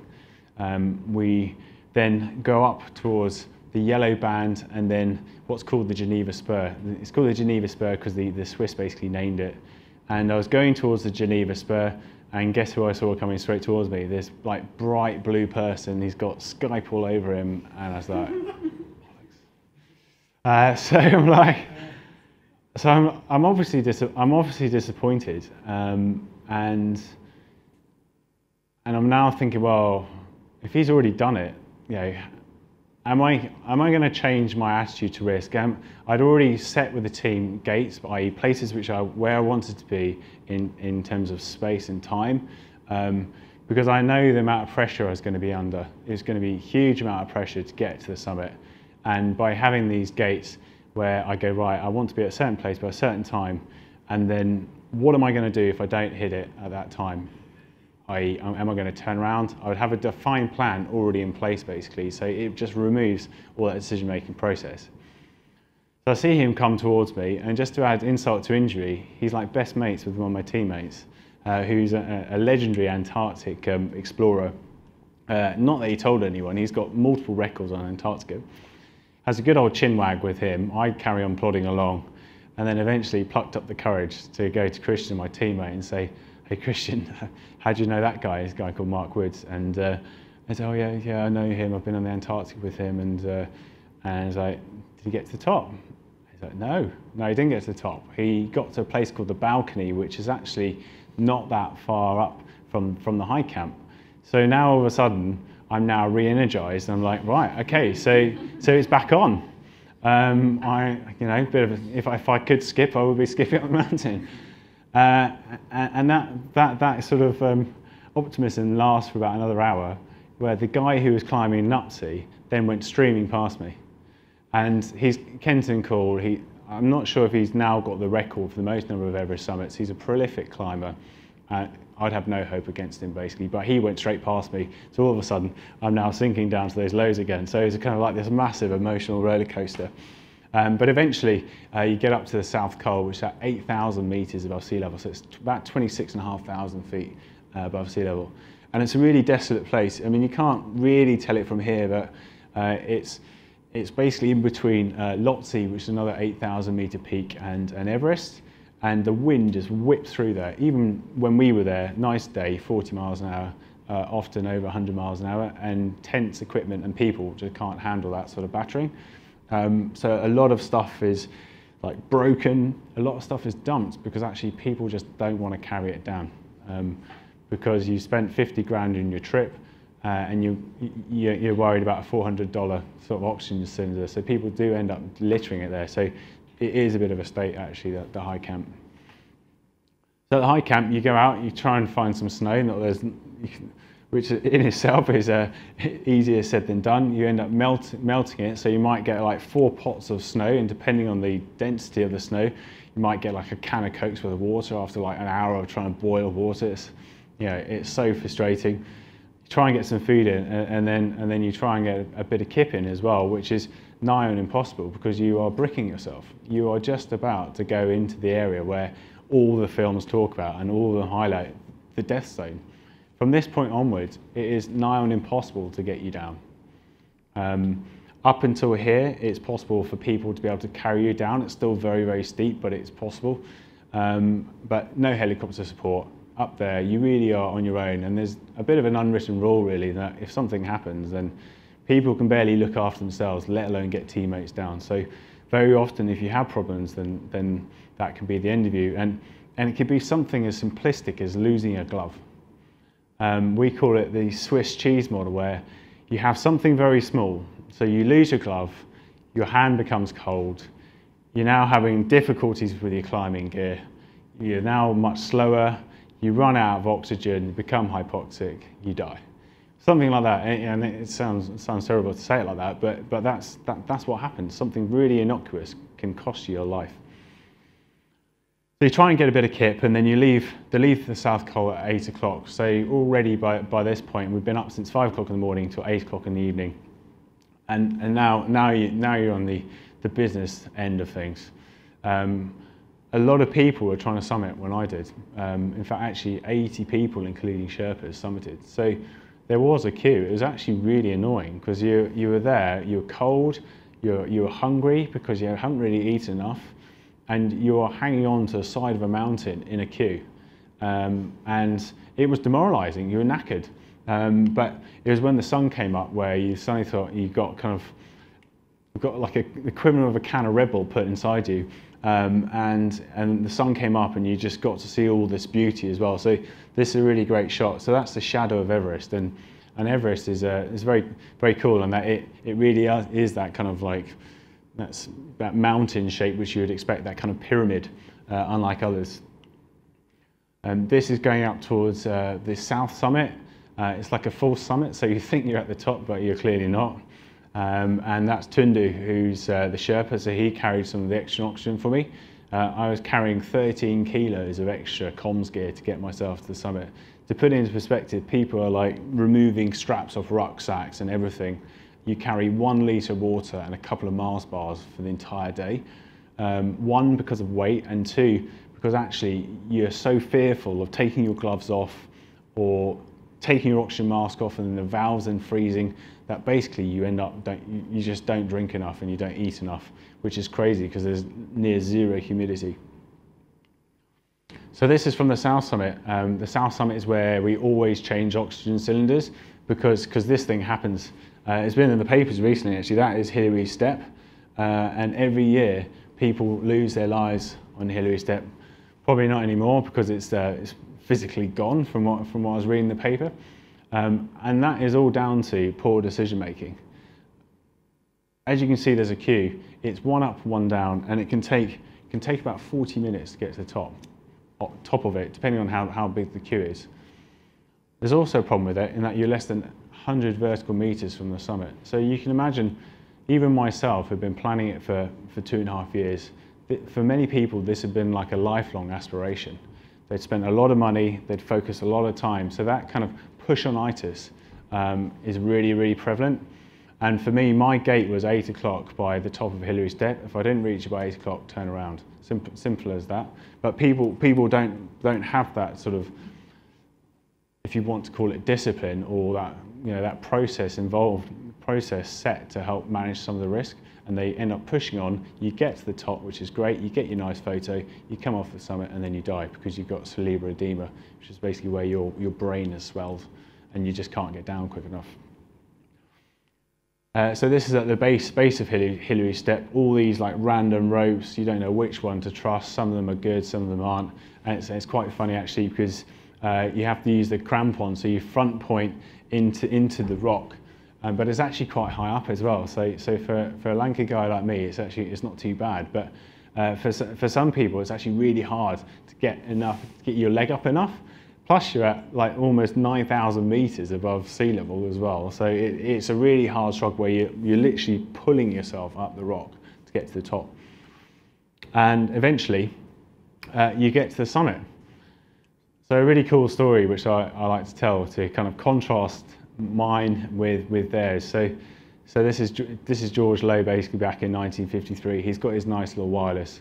Um, we then go up towards the yellow band, and then what's called the Geneva Spur. It's called the Geneva Spur because the, the Swiss basically named it. And I was going towards the Geneva Spur, And guess who I saw coming straight towards me? This like bright blue person. He's got Skype all over him, and I was like, *laughs* uh, *laughs* so I'm like, so I'm, I'm obviously dis- I'm obviously disappointed, um, and and I'm now thinking, well, if he's already done it, you know, am I am I going to change my attitude to risk? Um, I'd already set with the team gates, i.e., places which I where I wanted to be in in terms of space and time, um, because I know the amount of pressure I was going to be under. It's going to be a huge amount of pressure to get to the summit, and by having these gates where I go right, I want to be at a certain place by a certain time, and then what am I going to do if I don't hit it at that time? i.e., am I going to turn around? I would have a defined plan already in place, basically, so it just removes all that decision-making process. So I see him come towards me, and just to add insult to injury, he's like best mates with one of my teammates, uh, who's a, a, legendary Antarctic um, explorer. Uh, not that he told anyone, he's got multiple records on Antarctica. Has a good old chinwag with him. I carry on plodding along, and then eventually plucked up the courage to go to Christian, my teammate, and say, hey Christian, *laughs* how do you know that guy? This guy called Mark Woods. And uh, I said, oh yeah, yeah, I know him. I've been on the Antarctic with him. And, uh, and I was like, did he get to the top? He's like, no, no, he didn't get to the top. He got to a place called the balcony, which is actually not that far up from, from the high camp. So now all of a sudden, I'm now re-energized. I'm like, right, okay, so, so it's back on. Um, I, you know, bit of a, if, I, if I could skip, I would be skipping up the mountain. Uh, and that, that, that sort of um, optimism lasts for about another hour, where the guy who was climbing Nuptse then went streaming past me. And he's Kenton Cool, he, I'm not sure if he's now got the record for the most number of Everest summits. He's a prolific climber. Uh, I'd have no hope against him basically, but he went straight past me. So all of a sudden, I'm now sinking down to those lows again. So it's kind of like this massive emotional roller coaster. Um, but eventually, uh, you get up to the South Col, which is at 8,000 metres above sea level, so it's about 26,500 feet uh, above sea level. And it's a really desolate place. I mean, you can't really tell it from here, but uh, it's, it's basically in between uh, Lhotse, which is another 8,000 metre peak, and, and Everest. And the wind just whips through there. Even when we were there, nice day, 40 miles an hour, uh, often over 100 miles an hour, and tents, equipment, and people just can't handle that sort of battering. Um, so a lot of stuff is like broken, a lot of stuff is dumped because actually people just don't want to carry it down. Um, because you spent 50 grand in your trip uh, and you, you, you're worried about a $400 sort of oxygen cylinder. So people do end up littering it there. So it is a bit of a state actually, the, the high camp. So at the high camp, you go out, you try and find some snow. Not there's, which in itself is uh, easier said than done. You end up melt, melting it, so you might get like four pots of snow, and depending on the density of the snow, you might get like a can of Cokes worth of water after like an hour of trying to boil water. It's, you know, it's so frustrating. You try and get some food in, and, then and then you try and get a, a bit of kip in as well, which is nigh on impossible because you are bricking yourself. You are just about to go into the area where all the films talk about and all the highlight the death zone from this point onwards, it is nigh on impossible to get you down. Um, up until here, it's possible for people to be able to carry you down. It's still very, very steep, but it's possible. Um, but no helicopter support. Up there, you really are on your own. And there's a bit of an unwritten rule, really, that if something happens, then people can barely look after themselves, let alone get teammates down. So very often, if you have problems, then, then that can be the end of you. And, and it could be something as simplistic as losing a glove. Um, we call it the Swiss cheese model, where you have something very small. So you lose your glove, your hand becomes cold, you're now having difficulties with your climbing gear, you're now much slower, you run out of oxygen, you become hypoxic, you die. Something like that, and it sounds, sounds terrible to say it like that, but, but that's, that, that's what happens. Something really innocuous can cost you your life. So you try and get a bit of kip and then you leave, they leave the South Col at eight o'clock. So already by, by this point, we've been up since five o'clock in the morning till eight o'clock in the evening. And, and now, now, you, now you're on the, the business end of things. Um, a lot of people were trying to summit when I did. Um, in fact, actually 80 people, including Sherpas, summited. So there was a queue. It was actually really annoying because you, you were there, you were cold, you were, you were hungry because you hadn't really eaten enough and you are hanging on to the side of a mountain in a queue. um, and it was demoralising. You were knackered, um, but it was when the sun came up where you suddenly thought you got kind of got like a, the equivalent of a can of Red Bull put inside you. Um, and and the sun came up and you just got to see all this beauty as well. So this is a really great shot. So that's the shadow of Everest, and and Everest is uh, is very very cool, and that it it really is that kind of like that's that mountain shape which you would expect that kind of pyramid, uh, unlike others. And this is going up towards uh, the south summit. Uh, it's like a full summit, so *laughs* you think you're at the top, but you're clearly not. Um, and that's Tundu, who's uh, the Sherpa, so he carried some of the extra oxygen for me. Uh, I was carrying 13 kilos of extra comms gear to get myself to the summit. To put it into perspective, people are like removing straps off rucksacks and everything. You carry one litre of water and a couple of Mars bars for the entire day. Um, one, because of weight, and two, because actually you're so fearful of taking your gloves off or taking your oxygen mask off and the valves then freezing that basically you end up you just don't drink enough and you don't eat enough which is crazy because there's near zero humidity. So this is from the south summit. Um, the south summit is where we always change oxygen cylinders because because this thing happens uh, it's been in the papers recently actually that is Hillary step uh, and every year people lose their lives on Hillary step probably not anymore because it's, uh, it's physically gone from what, from what I was reading in the paper. Um, and that is all down to poor decision making. As you can see, there's a queue. It's one up, one down, and it can take, can take about 40 minutes to get to the top, top of it, depending on how, how big the queue is. There's also a problem with it in that you're less than 100 vertical meters from the summit. So you can imagine, even myself, who've been planning it for, for two and a half years, for many people, this had been like a lifelong aspiration. They'd spent a lot of money, they'd focused a lot of time. So that kind of push on itis um, is really, really prevalent. And for me, my gate was eight o'clock by the top of Hillary's Step. If I didn't reach it by eight o'clock, turn around. Simple, simple as that. But people, people don't, don't have that sort of, if you want to call it discipline or that, you know, that process involved, process set to help manage some of the risk and they end up pushing on. You get to the top, which is great. You get your nice photo. You come off the summit, and then you die because you've got cerebral edema, which is basically where your, your brain has swelled, and you just can't get down quick enough. Uh, so this is at the base base of Hillary, Hillary Step. All these like random ropes. You don't know which one to trust. Some of them are good, some of them aren't. And it's, it's quite funny actually because uh, you have to use the crampon, so you front point into into the rock um, but it's actually quite high up as well. So, so for, for a lanky guy like me, it's actually it's not too bad. But uh, for, for some people, it's actually really hard to get enough, to get your leg up enough. Plus, you're at like almost 9,000 meters above sea level as well. So it, it's a really hard slog where you, you're literally pulling yourself up the rock to get to the top. And eventually, uh, you get to the summit. So a really cool story, which I, I like to tell to kind of contrast mine with, with theirs. So, so this, is, this is George Lowe basically back in 1953. He's got his nice little wireless.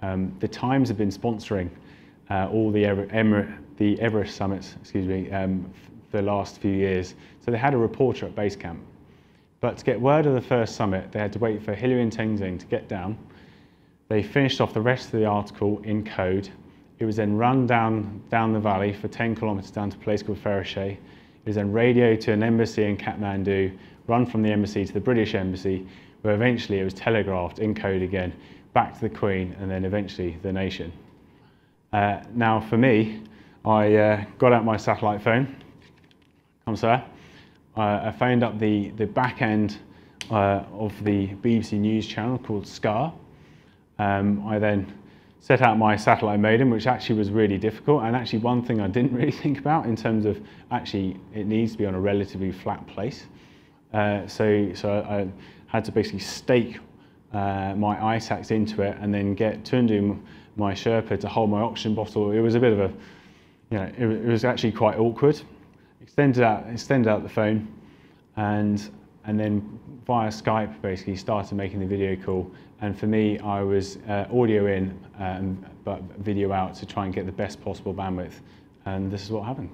Um, the Times have been sponsoring uh, all the, Ever, the Everest summits excuse me, um, for the last few years. So they had a reporter at base camp. But to get word of the first summit, they had to wait for Hillary and Tenzing to get down. They finished off the rest of the article in code. It was then run down, down the valley for 10 kilometres down to a place called Pheriche was then radioed to an embassy in Kathmandu, run from the embassy to the British embassy, where eventually it was telegraphed in code again, back to the Queen, and then eventually the nation. Uh, now, for me, I uh, got out my satellite phone. Come, sir. Uh, I phoned up the, the back end uh, of the BBC News channel called SCAR. Um, I then set out my satellite modem, which actually was really difficult. And actually one thing I didn't *laughs* really think about in terms of actually it needs to be on a relatively flat place. Uh, so, so I had to basically stake uh, my ice axe into it and then get Tundu, my Sherpa, to hold my oxygen bottle. It was a bit of a, you know, it, it was actually quite awkward. Extended out, extended out the phone and, and then via Skype basically started making the video call and for me, I was uh, audio in, um, but video out to try and get the best possible bandwidth. And this is what happened.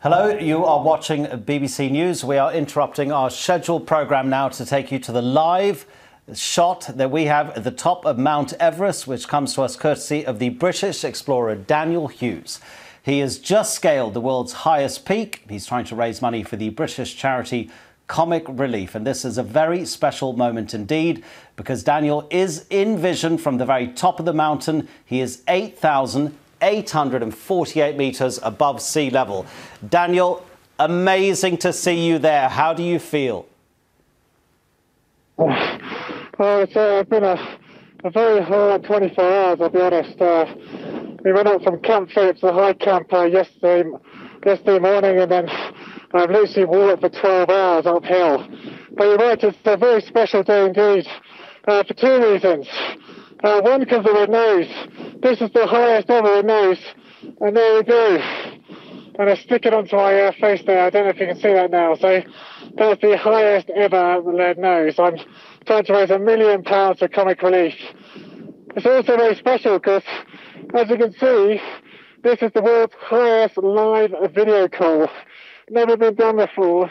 Hello, you are watching BBC News. We are interrupting our scheduled programme now to take you to the live shot that we have at the top of Mount Everest, which comes to us courtesy of the British explorer Daniel Hughes. He has just scaled the world's highest peak. He's trying to raise money for the British charity Comic Relief. And this is a very special moment indeed because Daniel is in vision from the very top of the mountain. He is 8,848 metres above sea level. Daniel, amazing to see you there. How do you feel? Well, it's uh, been a, a very hard 24 hours, I'll be honest. Uh, we went up from Camp Phillips to high camp uh, yesterday, yesterday morning, and then I've literally walked for 12 hours uphill. But you're right, it's a very special day indeed, uh, for two reasons. Uh, one, because of the nose. This is the highest ever nose, and there we go. And I stick it onto my uh, face there. I don't know if you can see that now. So that's the highest ever red nose. I'm trying to raise a million pounds for comic relief. It's also very special because, as you can see, this is the world's highest live video call. Never been done before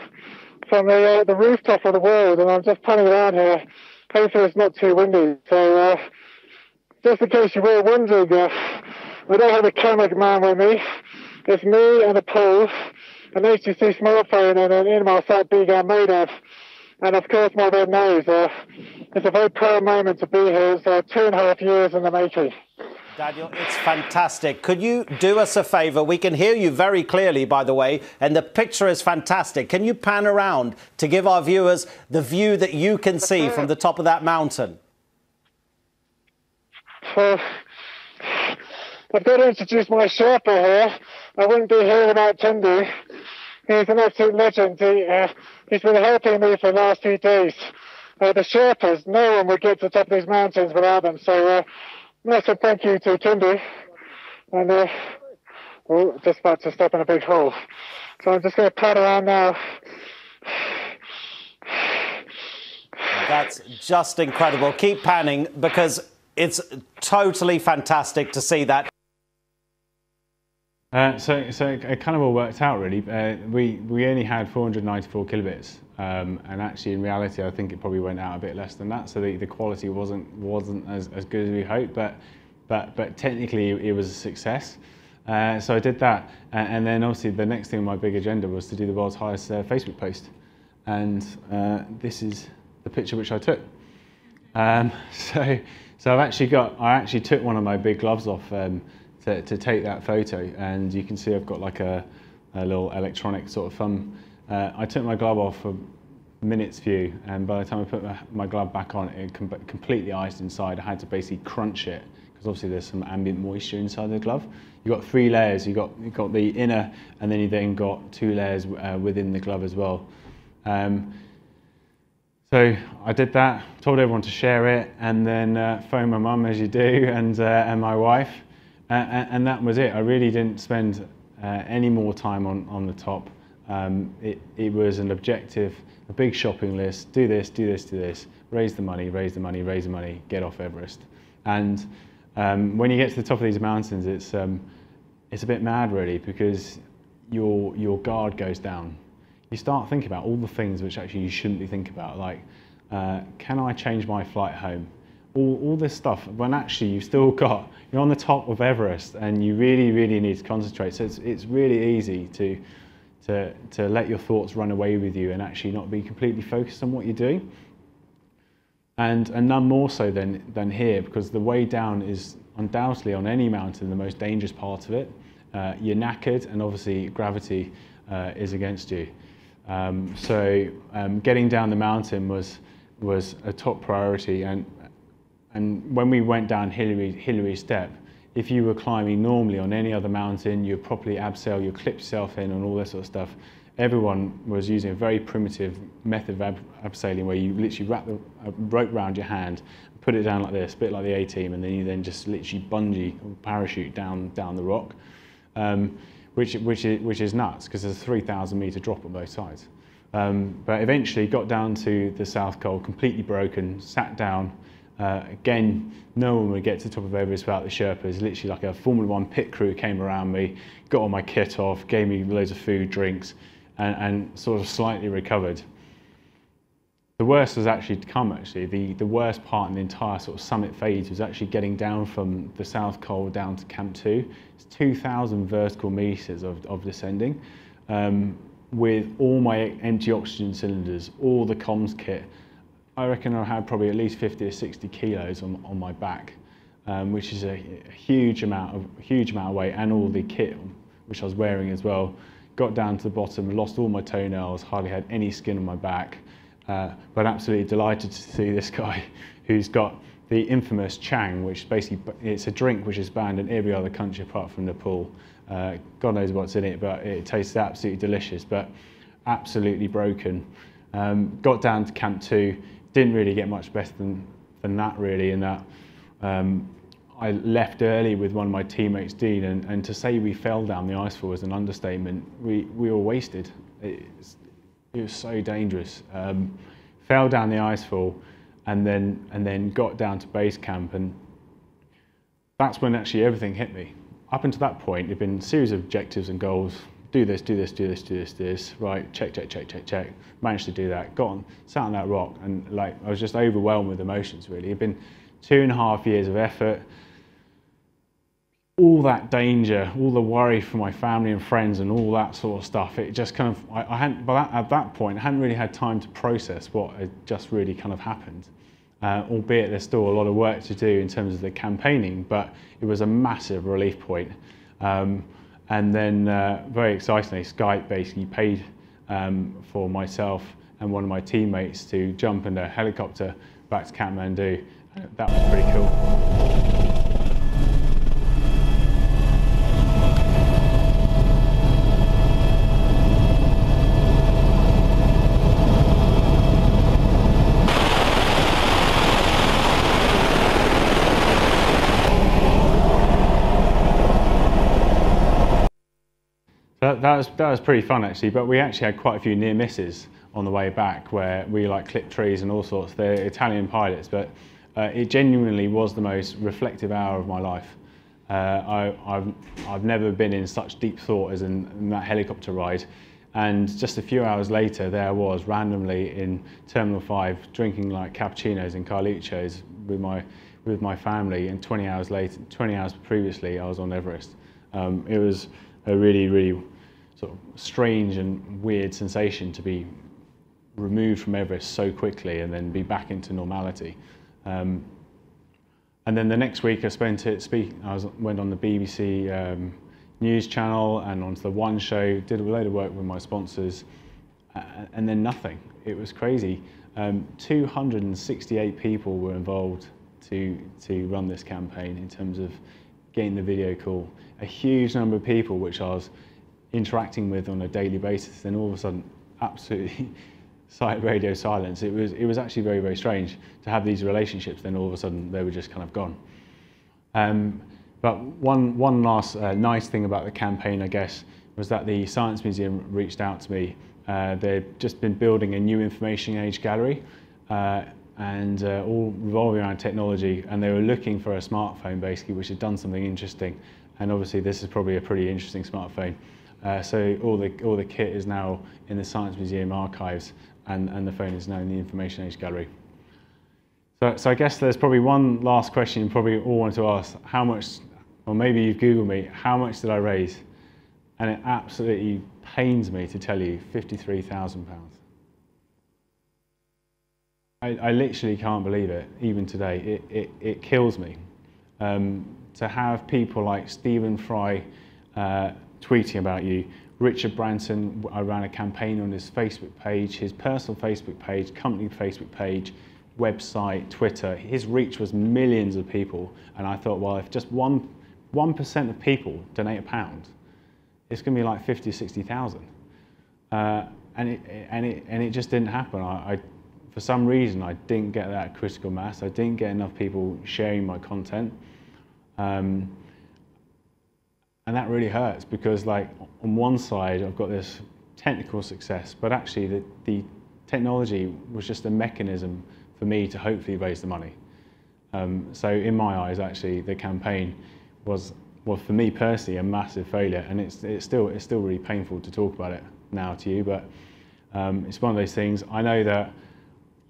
from the uh, the rooftop of the world, and I'm just punning around here. Hopefully it's not too windy. So, uh, just in case you were wondering, uh, I don't have a cameraman with me. It's me and a pole, an HTC smartphone, and an Inmarsat and of And of course my red nose. Uh, it's a very proud moment to be here. It's uh, two and a half years in the making. Daniel, it's fantastic. Could you do us a favour? We can hear you very clearly, by the way, and the picture is fantastic. Can you pan around to give our viewers the view that you can see from the top of that mountain? Uh, I've got to introduce my Sherpa here. I wouldn't be here without Tunde. He's an absolute legend. He, uh, he's been helping me for the last few days. Uh, the Sherpas, no one would get to the top of these mountains without them. So, uh, massive thank you to Tunde. And, uh, oh, just about to step in a big hole. So I'm just going to pat around now. That's just incredible. Keep panning because it's totally fantastic to see that. Uh, so, so it kind of all worked out really. Uh, we we only had 494 kilobits, um, and actually in reality, I think it probably went out a bit less than that. So the, the quality wasn't wasn't as, as good as we hoped, but but but technically it was a success. Uh, so I did that, and, then obviously the next thing on my big agenda was to do the world's highest uh, Facebook post, and uh, this is the picture which I took. Um, *laughs* so so I've actually got I actually took one of my big gloves off. Um, to, to take that photo and you can see I've got like a, a little electronic sort of thumb. Uh, I took my glove off for minutes view and by the time I put my, my glove back on it com completely iced inside. I had to basically crunch it because obviously there's some ambient moisture inside the glove. You've got three layers, you've got, you've got the inner and then you then got two layers uh, within the glove as well. Um, so I did that, told everyone to share it, and then uh, phoned my mum as you do, and, uh, and my wife, and, and that was it. I really didn't spend uh, any more time on, on the top. Um, it, it was an objective, a big shopping list, do this, do this, do this, raise the money, raise the money, raise the money, get off Everest. And um, when you get to the top of these mountains, it's, um, it's a bit mad really because your, your guard goes down. You start thinking about all the things which actually you shouldn't be thinking about, like, uh, can I change my flight home? All, all this stuff when actually you've still got, you're on the top of Everest and you really, really need to concentrate. So it's, it's really easy to, to, to let your thoughts run away with you and actually not be completely focused on what you're doing. And, and none more so than, than here because the way down is undoubtedly on any mountain the most dangerous part of it. Uh, you're knackered and obviously gravity uh, is against you. Um, so um, getting down the mountain was, was a top priority and, and when we went down Hillary, Hillary Step, if you were climbing normally on any other mountain, you'd properly abseil, you'd clip yourself in and all that sort of stuff. Everyone was using a very primitive method of ab abseiling where you literally wrap the rope around your hand, put it down like this, a bit like the A-team, and then you then just literally bungee or parachute down, down the rock, um, which, which, is, which is nuts because there's a 3,000 metre drop on both sides. Um, but eventually got down to the South Col, completely broken, sat down, uh, again, no one would get to the top of Everest without the Sherpas. Literally like a Formula One pit crew came around me, got all my kit off, gave me loads of food, drinks, and, and sort of slightly recovered. the worst was actually to come actually. The, the worst part in the entire sort of summit phase was actually getting down from the South Col down to Camp 2. It's 2,000 vertical metres of, of descending um, with all my empty oxygen cylinders, all the comms kit. I reckon I had probably at least 50 or 60 kilos on, on my back, um, which is a, huge amount of huge amount of weight, and all the kit which I was wearing as well. Got down to the bottom, lost all my toenails, hardly had any skin on my back, uh, but absolutely delighted to see this guy *laughs* who's got the infamous Chang, which basically it's a drink which is banned in every other country apart from Nepal. Uh, God knows what's in it, but it tastes absolutely delicious, but absolutely broken. Um, got down to Camp 2, didn't really get much better than, than that really in that um, I left early with one of my teammates, Dean, and, and to say we fell down the ice icefall is an understatement. We, we were wasted. It's, it was so dangerous. Um, fell down the icefall and then, and then got down to base camp and that's when actually everything hit me. Up until that point, there'd been a series of objectives and goals. Do this, do this, do this, do this, do this. Right, check, check, check, check, check. Managed to do that. Got on, sat on that rock, and like I was just overwhelmed with emotions. Really, it'd been two and a half years of effort, all that danger, all the worry for my family and friends and all that sort of stuff, it just kind of, I, I hadn't, that, at that point, I hadn't really had time to process what had just really kind of happened. Uh, albeit there's still a lot of work to do in terms of the campaigning, but it was a massive relief point. Um, and then, uh, very excitingly, Skype basically paid um, for myself and one of my teammates to jump in a helicopter back to Kathmandu. That was pretty cool. That, was, that was pretty fun actually, but we actually had quite a few near misses on the way back where we like clipped trees and all sorts. They're Italian pilots, but uh, it genuinely was the most reflective hour of my life. Uh, I, have I've never been in such deep thought as in, in, that helicopter ride. And just a few hours later, there I was randomly in Terminal 5 drinking like cappuccinos and Carluccio's with my, with my family. And 20 hours later, 20 hours previously, I was on Everest. Um, it was a really, really sort of strange and weird sensation to be removed from Everest so quickly and then be back into normality. Um, and then the next week I spent it speaking, I was, went on the BBC um, news channel and onto the One show, did a load of work with my sponsors, uh, and then nothing. It was crazy. Um, 268 people were involved to, to run this campaign in terms of getting the video call. A huge number of people, which I was interacting with on a daily basis, then all of a sudden, absolutely *laughs* radio silence. It was, it was actually very, very strange to have these relationships, then all of a sudden they were just kind of gone. Um, but one, one last uh, nice thing about the campaign, I guess, was that the Science Museum reached out to me. Uh, they've just been building a new information age gallery uh, and uh, all revolving around technology and they were looking for a smartphone basically which had done something interesting and obviously this is probably a pretty interesting smartphone. Uh, so all the, all the kit is now in the Science Museum archives and, and the phone is now in the Information Age Gallery. So, so I guess there's probably one last question you probably all want to ask. How much, or maybe you've Googled me, how much did I raise? And it absolutely pains me to tell you, £53,000. I, I literally can't believe it, even today. It, it, it kills me. Um, to have people like Stephen Fry, uh, tweeting about you. Richard Branson, I ran a campaign on his Facebook page, his personal Facebook page, company Facebook page, website, Twitter. His reach was millions of people. And I thought, well, if just one, 1% of people donate a pound, it's going to be like 50, 60,000. Uh, and, it, and, it, and it just didn't happen. I, I, for some reason, I didn't get that critical mass. I didn't get enough people sharing my content. Um, and that really hurts because like on one side I've got this technical success, but actually the, the technology was just a mechanism for me to hopefully raise the money. Um, so in my eyes, actually, the campaign was, well, for me personally, a massive failure, and it's, it's still it's still really painful to talk about it now to you. But um, it's one of those things. I know that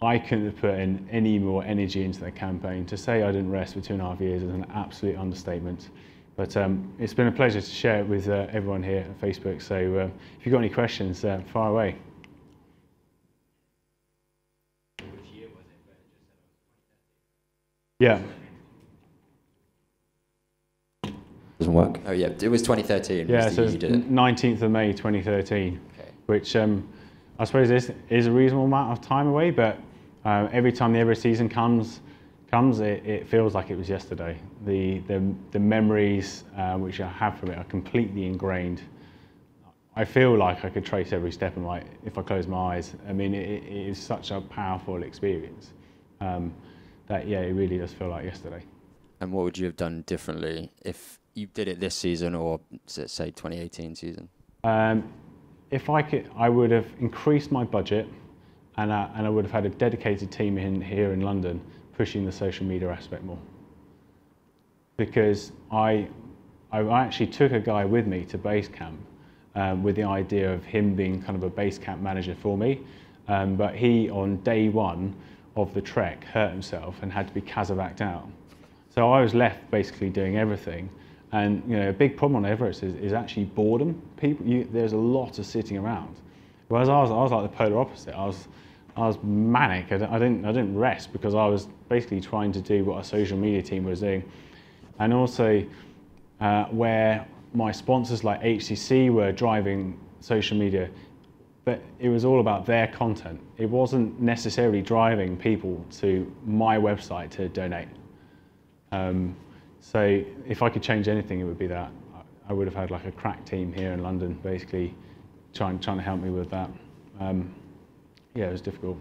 I couldn't have put in any more energy into that campaign. To say I didn't rest for two and a half years is an absolute understatement. But um, it's been a pleasure to share it with uh, everyone here at Facebook. So uh, if you've got any questions, uh, fire away. Yeah. Doesn't work. Oh yeah, it was 2013. Yeah, was so the, you 19th of May 2013, Okay. which um, I suppose is, is a reasonable amount of time away, but uh, every time the Everest season comes, comes it, it feels like it was yesterday. The, the, the memories uh, which I have from it are completely ingrained. I feel like I could trace every step in my, if I close my eyes. I mean, it, it is such a powerful experience um, that, yeah, it really does feel like yesterday. And what would you have done differently if you did it this season or say 2018 season? Um, if I could, I would have increased my budget, and I, and I would have had a dedicated team in here in London pushing the social media aspect more. Because I, I actually took a guy with me to base camp um, with the idea of him being kind of a base camp manager for me, um, but he on day one of the trek hurt himself and had to be casevaced out. So I was left basically doing everything. And you know, a big problem on Everest is, is actually boredom. People, you, there's a lot of sitting around. Whereas I was, I was like the polar opposite. I was, I was manic. I, I didn't, I didn't rest because I was basically trying to do what our social media team was doing. And also, uh, where my sponsors like HTC were driving social media, but it was all about their content. It wasn't necessarily driving people to my website to donate. Um, so if I could change anything, it would be that. I- would have had like a crack team here in London, basically trying trying to help me with that. Um, yeah, it was difficult.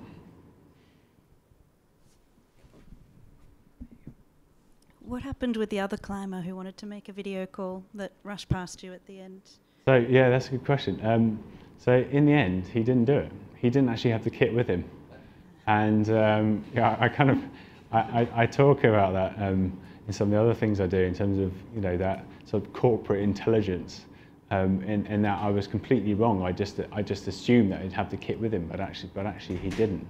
What happened with the other climber who wanted to make a video call that rushed past you at the end? So yeah, that's a good question. Um, so in the end, he didn't do it. He didn't actually have the kit with him, and um, yeah, I, I kind of I, I, I talk about that um, in some of the other things I do in terms of you know that sort of corporate intelligence. Um, in, in that I was completely wrong. I just I just assumed that he'd have the kit with him, but actually but actually he didn't.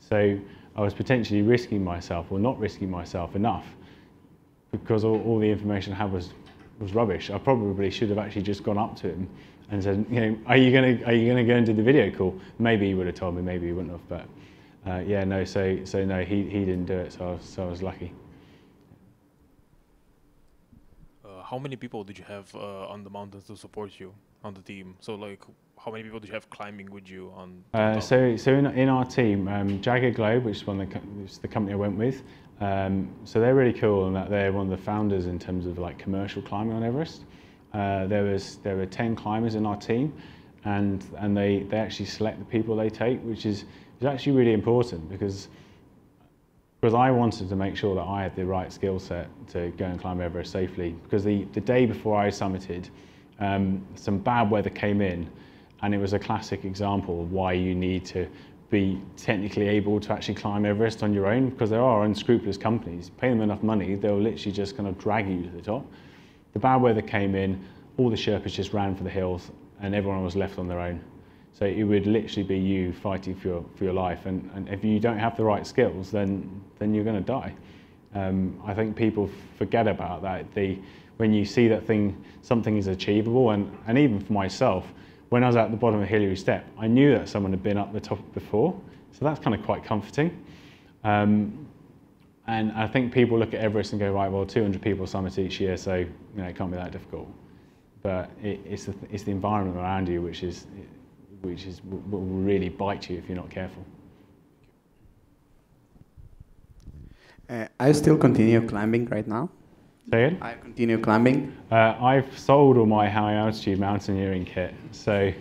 So I was potentially risking myself or not risking myself enough because all, all the information I had was was rubbish. I probably should have actually just gone up to him and said, you know, are you gonna are you gonna go and do the video call? Maybe he would have told me, maybe he wouldn't have, but uh, yeah, no. So so no, he, he didn't do it. So I was, so I was lucky. Uh, how many people did you have uh, on the mountains to support you on the team? So like, how many people did you have climbing with you on? Uh, so, so in, in our team, um, Jagged Globe, which is one of the, is the company I went with, um, so they're really cool in that they're one of the founders in terms of like commercial climbing on Everest. Uh, there was there were ten climbers in our team, and and they, they actually select the people they take, which is is actually really important because because I wanted to make sure that I had the right skill set to go and climb Everest safely. Because the, the day before I summited, um, some bad weather came in, and it was a classic example of why you need to be technically able to actually climb Everest on your own. Because there are unscrupulous companies, pay them enough money, they'll literally just kind of drag you to the top. The bad weather came in, all the Sherpas just ran for the hills, and everyone was left on their own. So it would literally be you fighting for your, for your life. And, and if you don't have the right skills, then, then you're going to die. Um, I think people forget about that. They, when you see that thing, something is achievable, and, and even for myself, when I was at the bottom of Hillary Step, I knew that someone had been up the top before. So that's kind of quite comforting. Um, and I think people look at Everest and go, right, well, 200 people summit each year, so you know, it can't be that difficult. But it, it's, the, it's the environment around you which is, which is will really bite you if you're not careful. Uh, I still continue climbing right now. Say? I continue climbing. Uh, I've sold all my high altitude mountaineering kit. So,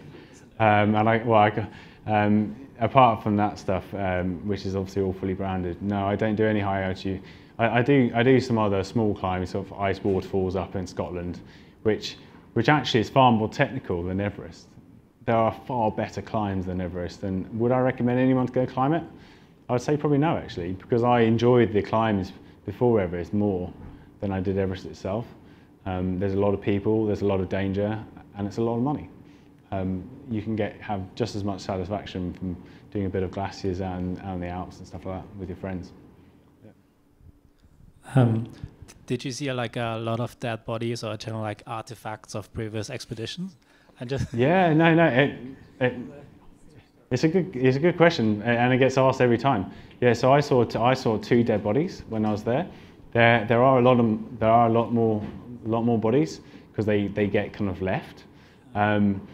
um, and I, well, I, um, apart from that stuff, um, which is obviously all fully branded, no, I don't do any high altitude. I, I do, I do some other small climbs, sort of ice waterfalls up in Scotland, which, which actually is far more technical than Everest. There are far better climbs than Everest, and would I recommend anyone to go climb it? I would say probably no, actually, because I enjoyed the climbs before Everest more than I did Everest itself. Um, there's a lot of people, there's a lot of danger, and it's a lot of money. um, you can get have just as much satisfaction from doing a bit of glaciers and, and the Alps and stuff like that with your friends. Um, did you see like a lot of dead bodies or general like artifacts of previous expeditions? And just yeah, no, no, it, it, it's a good it's a good question, and it gets asked every time. Yeah, so I saw t- I saw two dead bodies when I was there. There there are a lot of there are a lot more a lot more bodies because they they get kind of left. Um,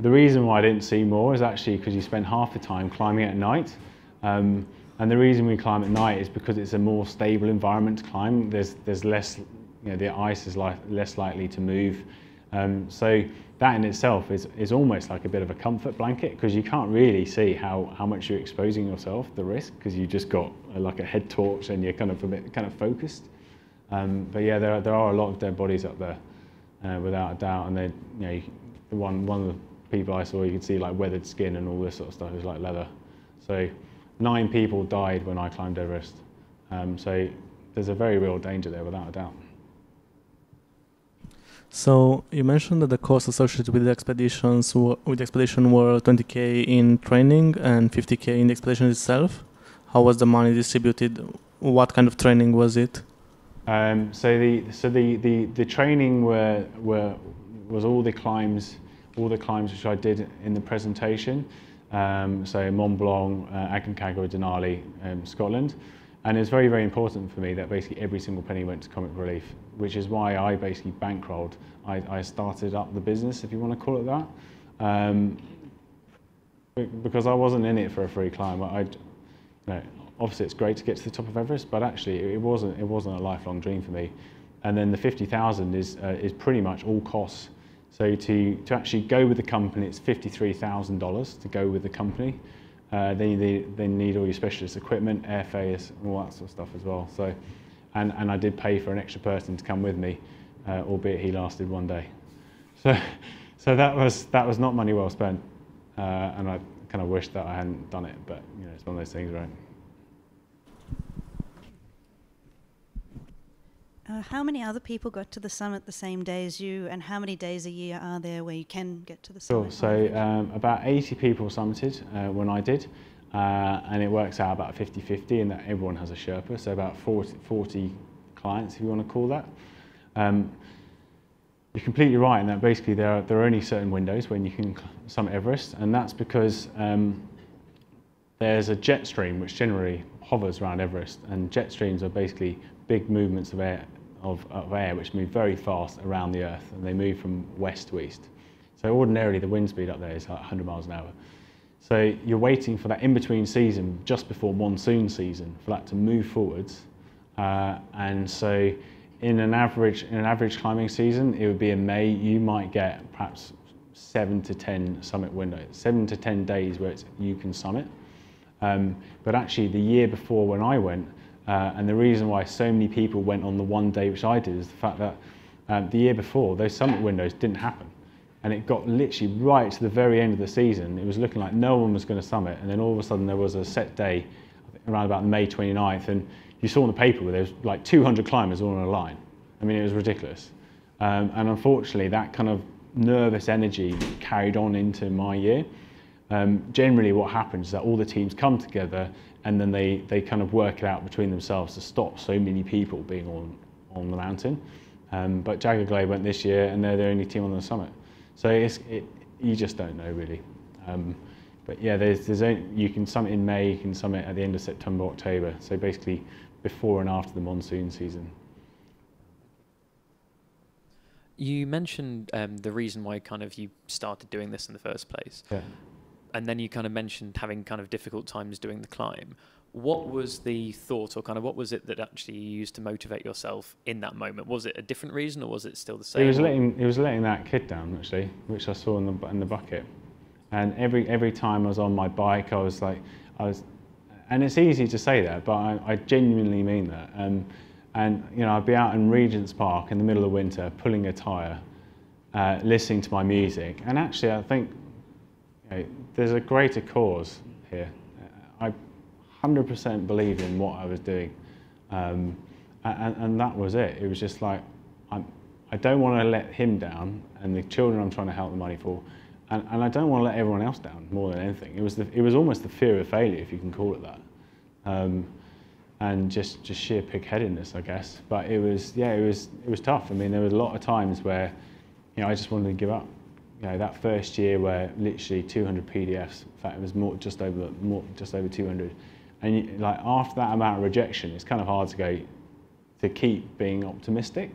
the reason why I didn't see more is actually because you spend half the time climbing at night. Um, and the reason we climb at night is because it's a more stable environment to climb. There's, there's less, you know, the ice is li less likely to move. Um, so that in itself is, is almost like a bit of a comfort blanket because you can't really see how, how much you're exposing yourself, the risk, because you just got a, like a head torch and you're kind of a bit kind of focused. Um, but yeah, there, are, there are a lot of dead bodies up there, uh, without a doubt. And they, you know, one, one of the people I saw, you could see like weathered skin and all this sort of stuff. Was like leather. So nine people died when I climbed Everest. Um, so there's a very real danger there, without a doubt. So you mentioned that the costs associated with the expeditions with the expedition were 20k in training and 50k in the expedition itself. How was the money distributed? What kind of training was it? Um, so the so the, the, the training were were was all the climbs all the climbs which I did in the presentation. Um, so Mont Blanc, uh, Aconcagua, Denali, um, Scotland. And it's very, very important for me that basically every single penny went to Comic Relief, which is why I basically bankrolled. I, I started up the business, if you want to call it that. Um, because I wasn't in it for a free climb. I, you know, obviously it's great to get to the top of Everest, but actually it wasn't, it wasn't a lifelong dream for me. And then the 50,000 is, uh, is pretty much all costs so to, to actually go with the company, it's $53,000 to go with the company. Uh, they, they, they need all your specialist equipment, airfares, and all that sort of stuff as well. So, and, and I did pay for an extra person to come with me, uh, albeit he lasted one day. So, *laughs* so that, was, that was not money well spent. Uh, and I kind of wish that I hadn't done it, but you know, it's one of those things, right? Uh, how many other people got to the summit the same day as you, and how many days a year are there where you can get to the summit? Sure. So um, about 80 people summited uh, when I did, uh, and it works out about 50-50 in that everyone has a Sherpa, so about 40, 40 clients, if you want to call that. Um, you're completely right in that basically there are, there are only certain windows when you can summit Everest, and that's because um, there's a jet stream which generally hovers around Everest, and jet streams are basically big movements of air of, of air which move very fast around the Earth and they move from west to east. So ordinarily the wind speed up there is like 100 miles an hour. So you're waiting for that in-between season just before monsoon season for that to move forwards. Uh, and so in an average in an average climbing season, it would be in May, you might get perhaps seven to 10 summit windows, seven to 10 days where you can summit. Um, but actually the year before when I went, uh, and the reason why so many people went on the one day which I did is the fact that um, the year before, those summit windows didn't happen. And it got literally right to the very end of the season. It was looking like no one was going to summit. And then all of a sudden there was a set day around about May 29th. And you saw in the paper where there was like 200 climbers all on a line. I mean, it was ridiculous. Um, and unfortunately, that kind of nervous energy carried on into my year. Um, generally, what happens is that all the teams come together and then they, they kind of work it out between themselves to stop so many people being on, on the mountain. Um, but Jagged Globe went this year and they're the only team on the summit. So it's, it, you just don't know really. Um, but yeah, there's, there's only, you can summit in May, you can summit at the end of September, October. So basically before and after the monsoon season. You mentioned um, the reason why kind of you started doing this in the first place. Yeah and then you kind of mentioned having kind of difficult times doing the climb. What was the thought, or kind of what was it that actually you used to motivate yourself in that moment? Was it a different reason, or was it still the same? It was letting it was letting that kid down actually, which I saw in the in the bucket. And every every time I was on my bike, I was like, I was, and it's easy to say that, but I, I genuinely mean that. Um, and you know, I'd be out in Regent's Park in the middle of winter, pulling a tyre, uh, listening to my music, and actually, I think Okay, there's a greater cause here. I 100% believe in what I was doing. Um, and, and, that was it. It was just like, I'm, I don't want to let him down and the children I'm trying to help the money for, and, and I don't want to let everyone else down more than anything. It was the, it was almost the fear of failure, if you can call it that, um, and just just sheer pigheadedness, I guess. But it was yeah, it was it was tough. I mean, there was a lot of times where you know I just wanted to give up. You know, that first year where literally 200 PDFs, in fact, it was more just over more just over 200, and you, like after that amount of rejection, it's kind of hard to go to keep being optimistic.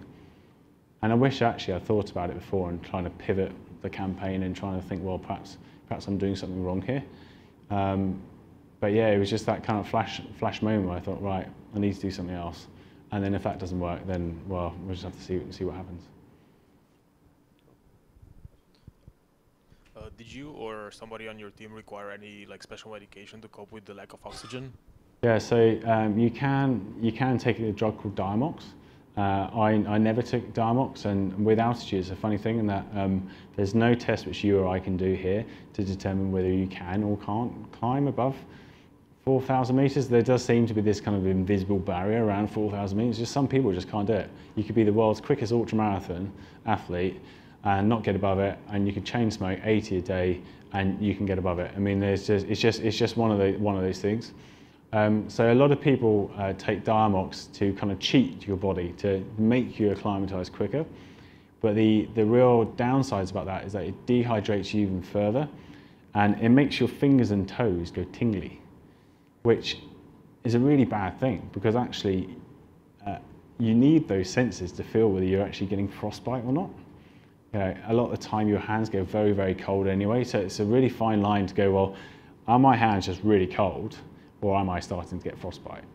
And I wish actually I thought about it before and trying to pivot the campaign and trying to think, well, perhaps perhaps I'm doing something wrong here. Um, but yeah, it was just that kind of flash flash moment where I thought, right, I need to do something else. And then if that doesn't work, then well, we'll just have to see see what happens. Uh, did you or somebody on your team require any like special medication to cope with the lack of oxygen? Yeah, so um, you can you can take a drug called Diamox. Uh, I, I never took Diamox, and with altitude, it's a funny thing in that um, there's no test which you or I can do here to determine whether you can or can't climb above 4,000 meters. There does seem to be this kind of invisible barrier around 4,000 meters. Just some people just can't do it. You could be the world's quickest ultramarathon athlete and not get above it, and you could chain smoke 80 a day, and you can get above it. I mean, there's just it's just it's just one of the one of those things. Um, so a lot of people uh, take Diamox to kind of cheat your body to make you acclimatise quicker. But the, the real downsides about that is that it dehydrates you even further and it makes your fingers and toes go tingly, which is a really bad thing because actually uh, you need those senses to feel whether you're actually getting frostbite or not. You know, a lot of the time your hands go very, very cold anyway, so it's a really fine line to go, well, are my hands just really cold or am I starting to get frostbite?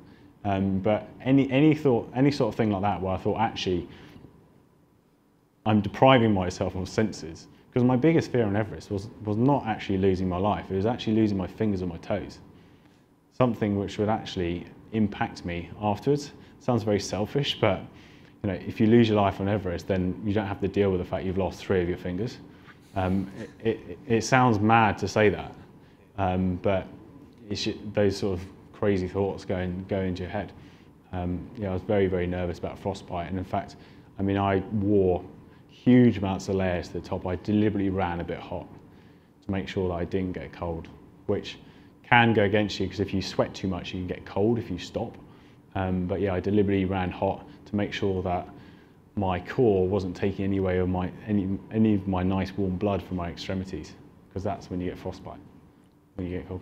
Um, but any, any, thought, any sort of thing like that where I thought, actually, I'm depriving myself of senses. Because my biggest fear on Everest was, was not actually losing my life, it was actually losing my fingers or my toes. Something which would actually impact me afterwards. Sounds very selfish, but you know, if you lose your life on Everest, then you don't have to deal with the fact you've lost three of your fingers. Um, it, it, it, sounds mad to say that, um, but those sort of crazy thoughts going go into your head. Um, yeah, I was very very nervous about frostbite, and in fact, I mean, I wore huge amounts of layers to the top. I deliberately ran a bit hot to make sure that I didn't get cold, which can go against you because if you sweat too much, you can get cold if you stop. Um, but yeah, I deliberately ran hot to make sure that my core wasn't taking any way of my any any of my nice warm blood from my extremities, because that's when you get frostbite, when you get cold.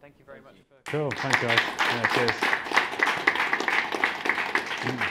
Thank you very much for. Cool. Thank you guys. Yeah, cheers.